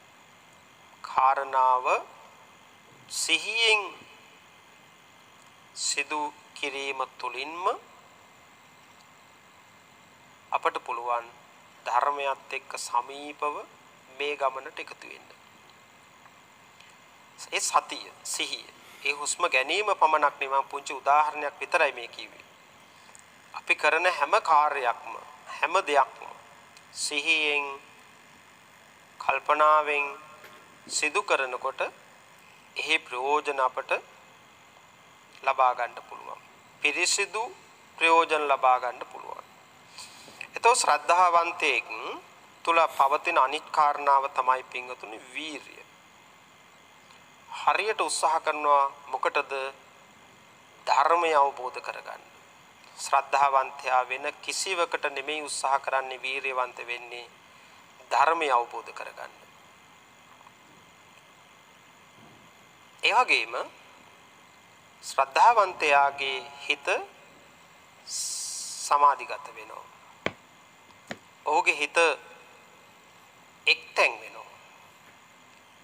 කාරණාව සිහියෙන් සිදු කිරීම තුළින්ම අපට පුළුවන් ධර්මයත් එක්ක සමීපව මේ ගමනට එකතු වෙන්න. ඒ සතිය, සිහිය. ඒ හුස්ම ගැනීම පමණක් නෙවෙයි පුංචි උදාහරණයක් විතරයි මේ කිව්වේ. අපි කරන හැම කාර්යයක්ම හැම දෙයක්ම සිහියෙන් කල්පනාවෙන් සිදු කරනකොට එහි ප්‍රයෝජන අපට ලබා ගන්න පුළුවන්. පිරිසිදු ප්‍රයෝජන ලබා ගන්න පුළුවන්. එතකොට ශ්‍රද්ධාවන්තයෙක් තුල පවතින අනිත් කාරණාව තමයි පින්වතුනි වීරිය. හරියට උත්සාහ කරනවා මොකටද ධර්මය අවබෝධ කරගන්න. ශ්‍රද්ධාවන්තයා වෙන කිසිවකට නෙමෙයි උත්සාහ කරන්නේ වීරියවන්ත වෙන්නේ ධර්මය අවබෝධ කරගන්න. ඒ වගේම ශ්‍රද්ධාවන්තයාගේ හිත සමාධිගත වෙනවා. ඔහුගේ හිත එක්තැන් වෙනවා.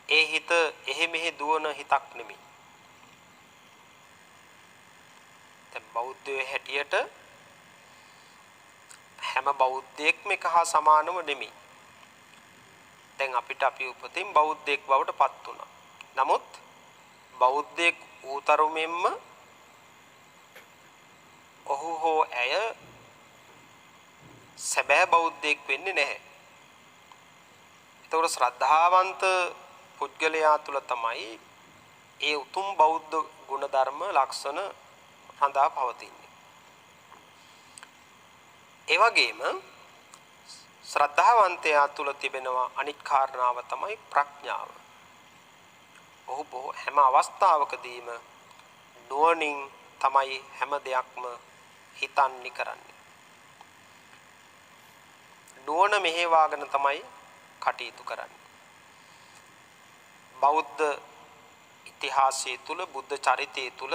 ඒ හිත එහෙ මෙහෙ දුවන හිතක් නෙමෙයි. දැන් බෞද්ධය හැටියට හැම බෞද්ධයෙක්ම එක හා සමානව නෙමෙයි. දැන් අපිට අපි උපතින් බෞද්ධයෙක් බවට පත් වුණා. නමුත් බෞද්ධයෙක් ඌතරුමෙන්ම ඔහු හෝ ඇය සැබෑ බෞද්ධයෙක් වෙන්නේ නැහැ. ඒතකොට ශ්‍රද්ධාවන්ත පුද්ගලයා තුල තමයි ඒ උතුම් බෞද්ධ ගුණධර්ම ලක්ෂණ හඳා පවතින්නේ. ඒ වගේම ශ්‍රද්ධාවන්තයා තුල තිබෙනවා අනිත් කාරණාව තමයි ප්‍රඥාව. ඔහු බොහෝ හැම අවස්ථාවකදීම නුවණින් තමයි හැම දෙයක්ම හිතන්නේ කරන්නේ. නුවණ මෙහෙවාගෙන තමයි කටයුතු කරන්නේ. බෞද්ධ ඉතිහාසයේ තුල බුද්ධ චරිතයේ තුල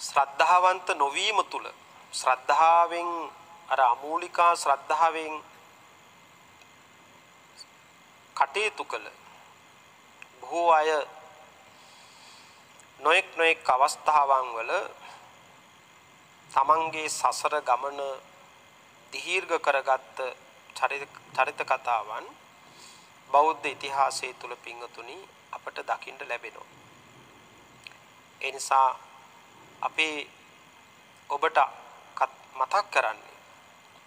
ශ්‍රද්ධාවන්ත නොවීම තුල ශ්‍රද්ධාවෙන් අර අමූලිකා ශ්‍රද්ධාවෙන් කටයුතු කළ බොහෝ අය නොඑක් නොඑක් අවස්ථාවන් වල තමන්ගේ සසර ගමන දීර්ඝ කරගත්ත චරිත කතාවන් බෞද්ධ ඉතිහාසයේ තුල පිංගතුනි අපට දකින්න ලැබෙනවා. ඒ නිසා අපේ ඔබට මතක් කරන්නේ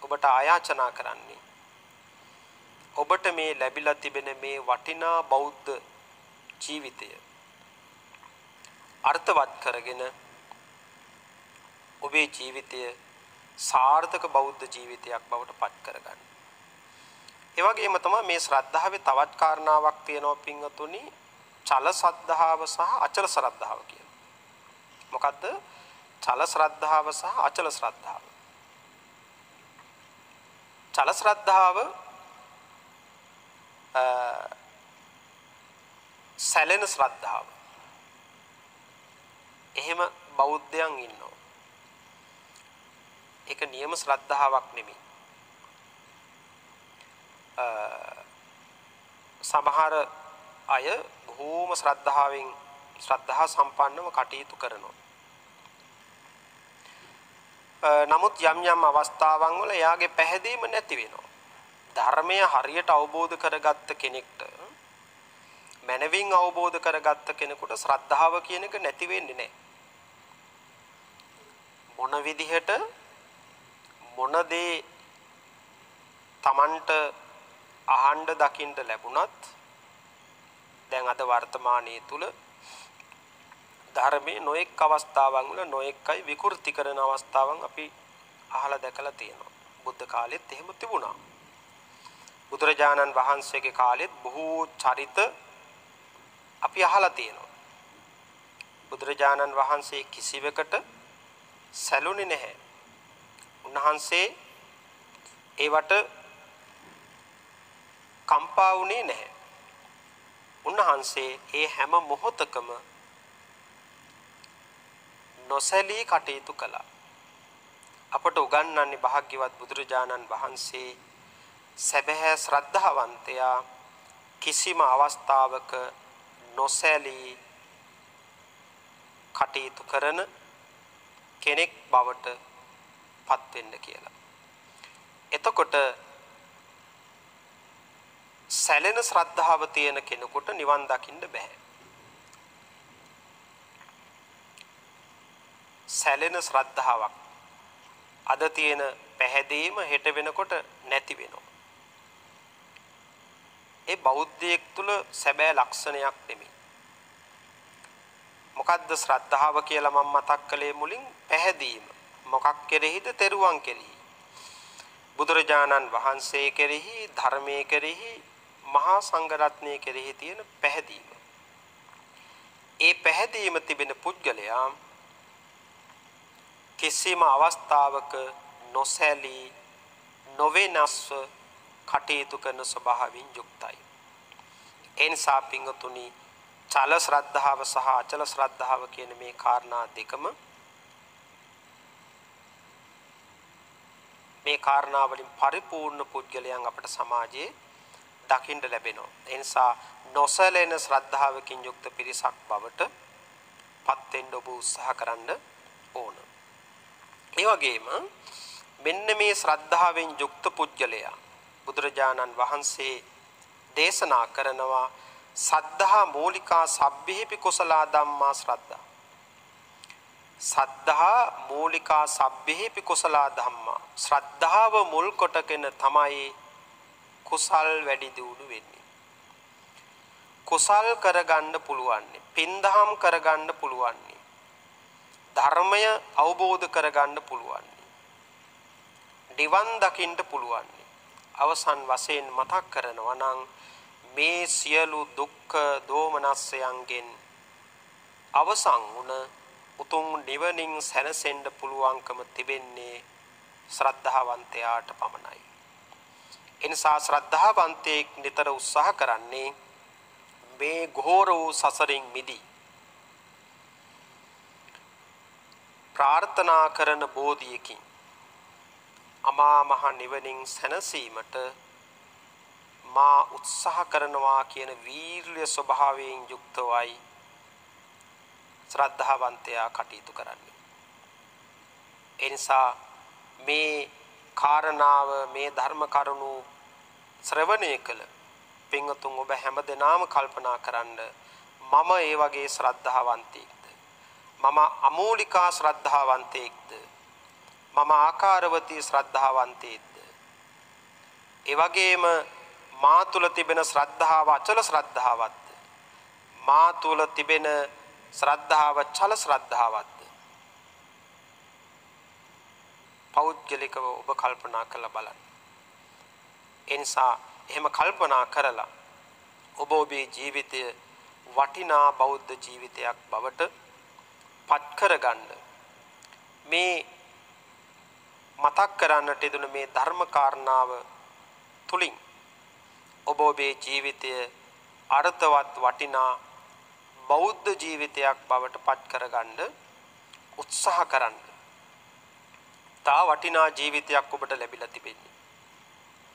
ඔබට ආයාචනා කරන්නේ ඔබට මේ ලැබිලා තිබෙන මේ වටිනා බෞද්ධ ජීවිතය අර්ථවත් කරගෙන ඔබේ ජීවිතය සාර්ථක බෞද්ධ ජීවිතයක් බවට පත් කරගන්න. ඒ වගේම තමයි මේ ශ්‍රද්ධාවේ තවත් කාරණාවක් තියෙනවා පින්වතුනි චල ශ්‍රද්ධාව සහ අචල ශ්‍රද්ධාව කියන. මොකද්ද? චල ශ්‍රද්ධාව සහ අචල ශ්‍රද්ධාව. චල ශ්‍රද්ධාව සැලෙන ශ්‍රද්ධාව. එහෙම බෞද්ධයන් ඉන්නවා. ඒක නියම ශ්‍රද්ධාවක් නෙමෙයි. සමහර අය බොහෝම ශ්‍රද්ධාවෙන් ශ්‍රද්ධා සම්පන්නව කටයුතු කරනවා. නමුත් යම් යම් අවස්ථාවන් වල එයාගේ පැහැදීම නැති වෙනවා. ධර්මය හරියට අවබෝධ කරගත්ත කෙනෙක්ට මනවින් අවබෝධ කරගත්ත කෙනෙකුට ශ්‍රද්ධාව කියන එක නැති වෙන්නේ නැහැ. මොන විදිහට මොන දේ Tamanට අහන්න දකින්න ලැබුණත් දැන් අද වර්තමානයේ තුල ධර්මයේ නොඑක් අවස්ථාවන් වල නොඑක්යි විකෘති කරන අවස්ථාවන් අපි අහලා දැකලා තියෙනවා. බුද්ධ කාලෙත් එහෙම තිබුණා. බුදුරජාණන් වහන්සේගේ කාලෙත් බොහෝ චරිත අපි අහලා තියෙනවා. බුදුරජාණන් වහන්සේ කිසිවකට සැලුනේ නැහැ. උන්වහන්සේ ඒවට කම්පා වුණේ නැහැ. උන්වහන්සේ ඒ හැම මොහොතකම නොසැලී කටයුතු කළා. අපට උගන්වන්නේ භාග්‍යවත් බුදුරජාණන් වහන්සේ සැබෑ ශ්‍රද්ධාවන්තයා කිසිම අවස්ථාවක නොසැලී කටයුතු කරන කෙනෙක් බවට පත් වෙන්න කියලා. එතකොට සැලෙන ශ්‍රද්ධාව තියෙන කෙනෙකුට නිවන් දකින්න බෑ. සැලෙන ශ්‍රද්ධාවක් අද තියෙන පැහැදීම හෙට වෙනකොට නැති වෙනවා. ඒ බෞද්ධයෙක් තුල සැබෑ ලක්ෂණයක් නෙමෙයි. මොකද්ද ශ්‍රද්ධාව කියලා මම මතක් කළේ මුලින් පැහැදීම. මොකක් කෙරෙහිද? තෙරුවන් කෙරෙහි. බුදුරජාණන් වහන්සේ කෙරෙහි, ධර්මයේ කෙරෙහි, මහා සංඝරත්නය කෙරෙහි තියෙන පැහැදීම. ඒ පැහැදීම තිබෙන පුද්ගලයා කිසිම අවස්ථාවක නොසැලී නොවෙනස්ව කටයුතු කරන ස්වභාවයෙන් යුක්තයි. ඒ නිසා පිංගතුනි චල ශ්‍රද්ධාව සහ අචල ශ්‍රද්ධාව කියන මේ කාරණා දෙකම මේ කාරණා වලින් පරිපූර්ණ පුද්ගලයන් අපට සමාජයේ දකින්න ලැබෙනවා. ඒ නිසා නොසැලෙන ශ්‍රද්ධාවකින් යුක්ත පිරිසක් බවට පත් වෙන්න ඔබ උත්සාහ කරන්න ඕන. ඒ වගේම මෙන්න මේ ශ්‍රද්ධාවෙන් යුක්ත පුජ්‍යලයා බුදුරජාණන් වහන්සේ දේශනා කරනවා සද්ධා මූලිකා සබ්බෙහිපි කුසලා ධම්මා ශ්‍රද්ධා සද්ධා මූලිකා සබ්බෙහිපි කුසලා ධම්මා ශ්‍රද්ධාව මුල් කොටගෙන තමයි කුසල් වැඩි දියුණු වෙන්නේ කුසල් කරගන්න පුළුවන් පින්දහම් කරගන්න පුළුවන් ධර්මය අවබෝධ කරගන්න පුළුවන්. නිවන් දකින්න පුළුවන්. අවසන් වශයෙන් මතක් කරනවා නම් මේ සියලු දුක්ඛ දෝමනස්සයන්ගෙන් අවසන් වුණ උතුම් නිවනින් සැනසෙන්න පුළුවන්කම තිබෙන්නේ ශ්‍රද්ධාවන්තයාට පමණයි. එනිසා ශ්‍රද්ධාවන්තයෙක් නිතර උත්සාහ කරන්නේ මේ ගෝර වූ සසරින් මිදී ප්‍රාර්ථනා කරන බෝධියකින් අමා මහ නිවනින් සැනසීමට මා උත්සාහ කරනවා කියන වීර්ය ස්වභාවයෙන් යුක්තවයි ශ්‍රද්ධාවන්තයා කටයුතු කරන්නේ. ඒ නිසා මේ කාරණාව මේ ධර්ම කරුණු ශ්‍රවණය කළ පින්වතුන් ඔබ හැමදෙනාම කල්පනා කරන්න මම ඒ වගේ ශ්‍රද්ධාවන්තයෙක් මම අමූලිකා ශ්‍රද්ධාවන්තයෙක්ද මම ආකාරවතී ශ්‍රද්ධාවන්තයෙක්ද? ඒ වගේම මා තුල තිබෙන ශ්‍රද්ධාව අචල ශ්‍රද්ධාවත්ද? මා තුල තිබෙන ශ්‍රද්ධාව චල ශ්‍රද්ධාවත්ද? පෞද්ගලිකව ඔබ කල්පනා කරලා බලන්න. එනිසා එහෙම කල්පනා කරලා ඔබ ඔබේ ජීවිතය වටිනා බෞද්ධ ජීවිතයක් බවට පත් කරගන්න. මේ මතක් කරන්නට යෙදුන මේ ධර්ම කාරණාව තුලින් ඔබ ඔබේ ජීවිතය අර්ථවත් වටිනා බෞද්ධ ජීවිතයක් බවට පත් කරගන්න උත්සාහ කරන්න. තා වටිනා ජීවිතයක් ඔබට ලැබිලා තිබෙන්නේ.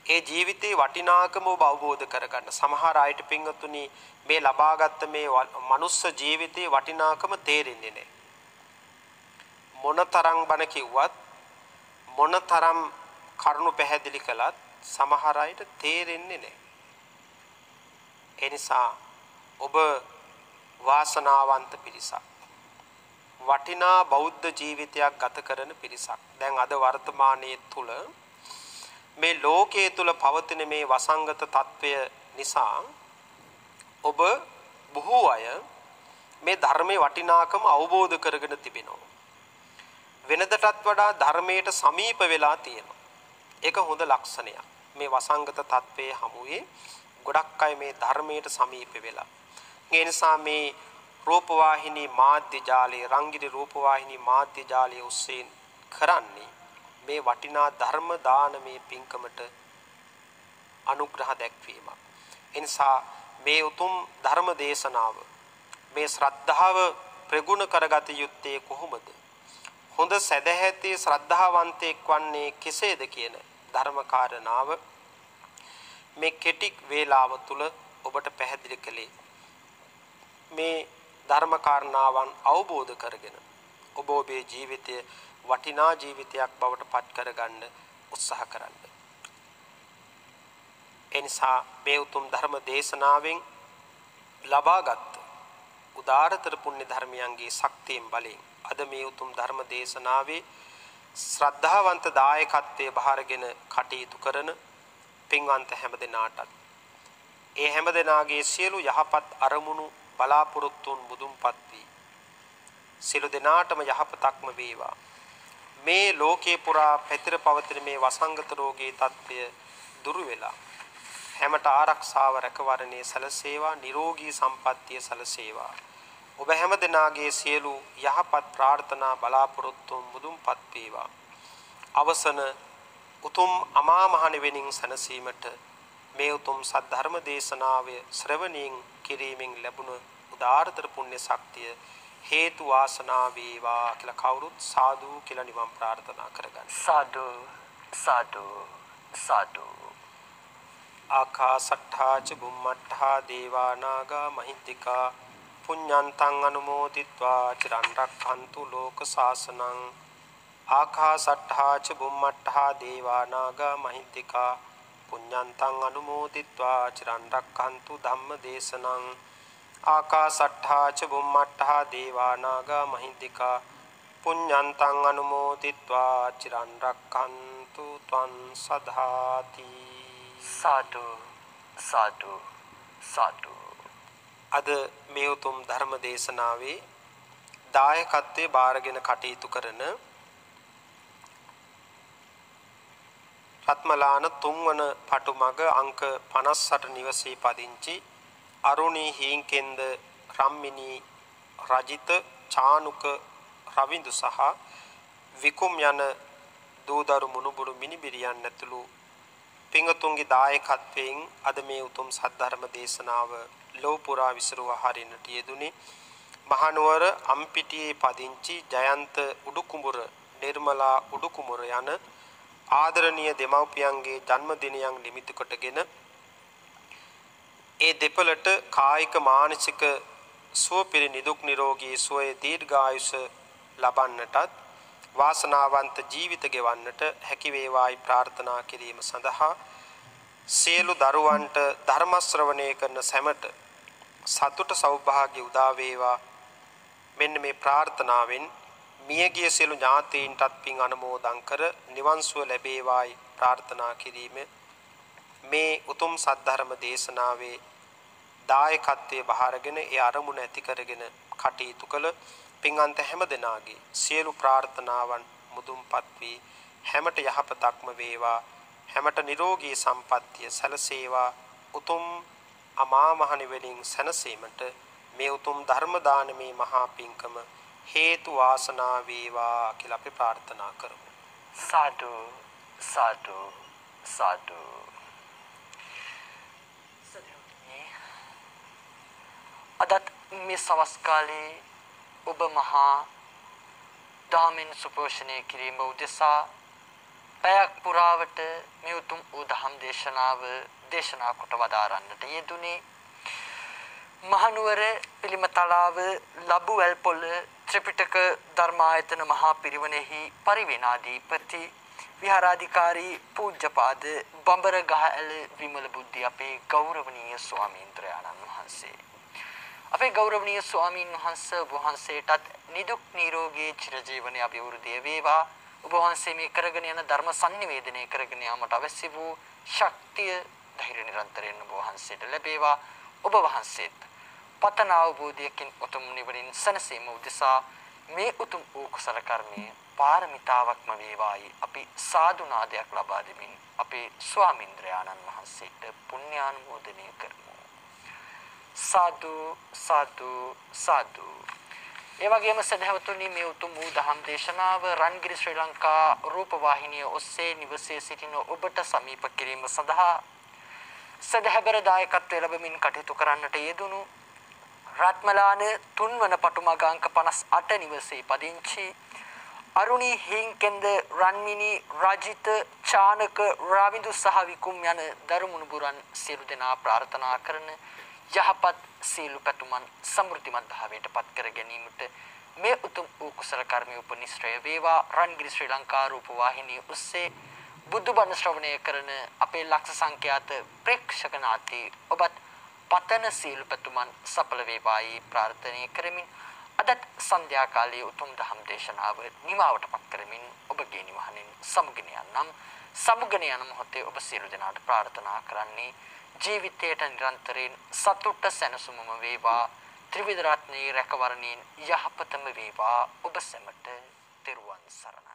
ඒ ජීවිතේ වටිනාකම ඔබ අවබෝධ කරගන්න. සමහර අයට පින්වතුනි මේ ලබාගත් මේ මනුස්ස ජීවිතේ වටිනාකම තේරෙන්නේ නැහැ. මොනතරම් බණ කිව්වත් මොනතරම් කරුණු පැහැදිලි කළත් සමහර අයට තේරෙන්නේ නැහැ. ඒ නිසා ඔබ වාසනාවන්ත පිරිසක්. වටිනා බෞද්ධ ජීවිතයක් ගත කරන පිරිසක්. දැන් අද වර්තමානයේ තුල මේ ලෝකයේ තුල පවතින මේ වසංගත తත්වය නිසා ඔබ බොහෝ අය මේ ධර්මයේ වටිනාකම අවබෝධ කරගෙන තිබෙනවා. වෙනදටත් වඩා ධර්මයට සමීප වෙලා තියෙනවා. ඒක හොඳ ලක්ෂණයක්. මේ වසංගත තත්වයේ හමුවේ ගොඩක් අය මේ ධර්මයට සමීප වෙලා. ඒ නිසා මේ රූපවාහිනී මාධ්‍ය ජාලයේ රංගිරි රූපවාහිනී මාධ්‍ය ජාලයේ ඔස්සේ කරන්නේ මේ වටිනා ධර්ම දානමේ පින්කමට අනුග්‍රහ දැක්වීමක්. එනිසා මේ උතුම් ධර්ම දේශනාව මේ ශ්‍රද්ධාව ප්‍රගුණ කරගත යුත්තේ කොහොමද? හොඳ සැදැහැති ශ්‍රද්ධාවන්තයෙක් වන්නේ කෙසේද කියන ධර්ම කාරණාව මේ කෙටි වේලාව තුල ඔබට පැහැදිලි කළේ මේ ධර්ම කාරණාවන් අවබෝධ කරගෙන ඔබ ඔබේ ජීවිතය වටිනා ජීවිතයක් බවට පත් කරගන්න උත්සාහ කරන්න. ඒ නිසා මේ උතුම් ධර්ම දේශනාවෙන් ලබාගත් උදාරතර පුණ්‍ය ධර්මයන්ගේ ශක්තියෙන් බලයෙන් අද මේ උතුම් ධර්ම දේශනාවේ ශ්‍රද්ධාවන්ත දායකත්වයේ බහරගෙන කටයුතු කරන පින්වන්ත හැමදෙනාටත්. ඒ හැමදෙනාගේ සියලු යහපත් අරමුණු බලාපොරොත්තුන් මුදුන්පත් වී. සියලු දෙනාටම යහපතක්ම වේවා. මේ ලෝකේ පුරා පැතිර පවතින මේ වසංගත රෝගී తත්වය දුරු වෙලා හැමට ආරක්ෂාව රැකවරණේ සැලසේවා නිරෝගී සම්පන්නිය සැලසේවා. ඔබ හැම දෙනාගේ සියලු යහපත් ප්‍රාර්ථනා බලාපොරොත්තු මුදුන්පත් වේවා. අවසන උතුම් අමා මහ නිවෙනින් සැනසීමට මේ උතුම් සද්ධර්ම දේශනාවය ශ්‍රවණින් කිරීමෙන් ලැබුණු උදාාරතර පුණ්‍ය ශක්තිය හේතු වාසනා වේවා කියලා කවුරුත් සාදු කියලා නිවන් ප්‍රාර්ථනා කරගන්න. සාදු සාදු සාදු ආකාසට්ඨා ච බුම්මට්ඨා දේවා නාග මහිත්‍තිකා පුඤ්ඤන්තං අනුමෝදිත්වා චිරන් රක්ඛන්තු ලෝක සාසනං ආකාසට්ඨා ච බුම්මට්ඨා දේවා නාග මහිද්దికා පුඤ්ඤන්තං අනුමෝදිත්වා චිරන් රක්ඛන්තු ධම්ම දේශනං ආකාසට්ඨා ච බුම්මට්ඨා දේවා නාග මහිද්దికා පුඤ්ඤන්තං අනුමෝදිත්වා චිරන් රක්ඛන්තු ත්වං සදාති සාදු සාදු සාදු. අද මේ උතුම් ධර්ම දේශනාවේ දායකත්වයේ බාරගෙන කටයුතු කරන රත්මලාන තුන්වන පටුමග අංක 58 නිවසේ පදිංචි අරුණී හීන්කෙන්ද රම්මිනී රජිත චානුක රවින්දු සහ විකුම් යන දූදරු මුණුබුරු මිනිබිරියන් ඇතුළු පිංගතුන්ගේ දායකත්වයෙන් අද මේ උතුම් සද්ධර්ම දේශනාව ලෝපුරා විසිරුවා හරින්නට යෙදුනේ මහනුවර අම්පිටියේ පදිංචි ජයන්ත උඩුකුඹුර නිර්මලා උඩුකුඹුර යන ආදරණීය දෙමව්පියන්ගේ ජන්මදිනයන් නිමිති කොටගෙන ඒ දෙපළට කායික මානසික සුවපිරි නිදුක් නිරෝගී සුවය දීර්ඝායුෂ ලබන්නටත් වාසනාවන්ත ජීවිත ගෙවන්නට හැකි වේවායි ප්‍රාර්ථනා කිරීම සඳහා සියලු දරුවන්ට ධර්ම ශ්‍රවණය කරන සැමට සතුට සෞභාග්‍ය උදා වේවා. මෙන්න මේ ප්‍රාර්ථනාවෙන් මියගිය සියලු ඥාතීන්ටත් පින් අනුමෝදන් කර නිවන් සුව ලැබේවායි ප්‍රාර්ථනා කිරීම. මේ උතුම් සද්ධර්ම දේශනාවේ දායකත්වයේ බහරගෙන ඒ අරමුණ ඇති කරගෙන කටයුතු කළ පින්වන්ත හැම දෙනාගේ සියලු ප්‍රාර්ථනාවන් මුදුන්පත් වී හැමට යහපතක්ම වේවා. හැමට නිරෝගී සම්පන්නිය සැලසේවා. උතුම් අමා මහ නිවනින් සැනසීමට මේ උතුම් ධර්ම දානමේ මහා පිංකම හේතු වාසනා වේවා කියලා අපි ප්‍රාර්ථනා කරමු. සාදු සාදු සාදු අදත් මේ සවස් කාලේ ඔබ මහා දාමින් සුපෝෂණය කිරීම උදෙසා පැයක් පුරාවට මේ උතුම් වූ ධම් දේශනාව දේශනා කොට වදාරන්නට යෙදුනේ මහනුවර පිළිමතලාව ලබුවැල් පොළ ත්‍රිපිටක ධර්මායතන මහා පිරිවනෙහි පරිවිනාධිපති විහාරාධිකාරී පූජ්‍යපාද බඹර ගහඇල විමල බුද්ධි අපේ ගෞරවනීය ස්වාමීන් වහන්සේ. අපේ ගෞරවනීය ස්වාමීන් වහන්සේ වහන්සේටත් නිදුක් නිරෝගී චිරජීවනයේ අභිවෘද්ධිය වේවා. ඔබ වහන්සේ මේ කරගෙන යන ධර්ම sannivedanaya කරගෙන යාමට අවශ්‍ය වූ ශක්තිය ධෛර්ය නිරන්තරයෙන් ඔබ වහන්සේට ලැබේවා. ඔබ වහන්සේත් පතන අවබෝධයකින් උතුම් නිවනින් සැනසීම උදෙසා මේ උතුම් වූ කුසල කර්මයේ පාරමිතාවක්ම වේවායි. අපි සාදුනාදයක් ලබා දෙමින් අපේ ස්වාමින්ද්‍රයාණන් වහන්සේට පුණ්‍යානුමෝදනය කරමු. සාදු සාදු සාදු. ඒ වගේම සදහවතුනි මේ උතුම් වූ දහම් දේශනාව රන්ගිරි ශ්‍රී ලංකා රූපවාහිනිය ඔස්සේ නිවසේ සිටින ඔබට සමීප කිරීම සඳහා සදහබර දායකත්වය ලැබමින් කටයුතු කරන්නට යෙදුණු රත්මලාන තුන්වන පටුමග අංක 58 නිවසේ පදිංචි අරුණි හිංකෙන්ද රන්මිනි රජිත චානක රාවිඳු සහ විකුම් යන දරුමුණුබුරන් සියලු දෙනා ප්‍රාර්ථනා කරන යහපත් සීල පැතුමන් සමෘද්ධිමත් භාවයට පත් කර ගැනීමට මේ උතුම් වූ කුසල කර්මය උපනිශ්‍රය වේවා. රන්ගිරි ශ්‍රී ලංකා රූප වාහිනිය ඔස්සේ බුදුබණ ශ්‍රවණය කරන අපේ ලක්ෂ සංඛ්‍යාත ප්‍රේක්ෂක නාටි ඔබත් පතන සීල පැතුමන් සඵල වේවායි ප්‍රාර්ථනා කරමින් අදත් සන්ධ්‍යා කාලයේ උතුම් ධම් දේශනාව නිමාවටපත් කරමින් ඔබගේ නිවහනින් සමුගෙන යනම් සමුගෙන යන මොහොතේ ඔබ සියලු දෙනාට ප්‍රාර්ථනා කරන්නේ ජීවිතයට නිරන්තරයෙන් සතුට සැනසුමම වේවා. ත්‍රිවිධ රත්නයේ රැකවරණයෙන් යහපතම වේවා. ඔබ සැමට තෙරුවන් සරණයි.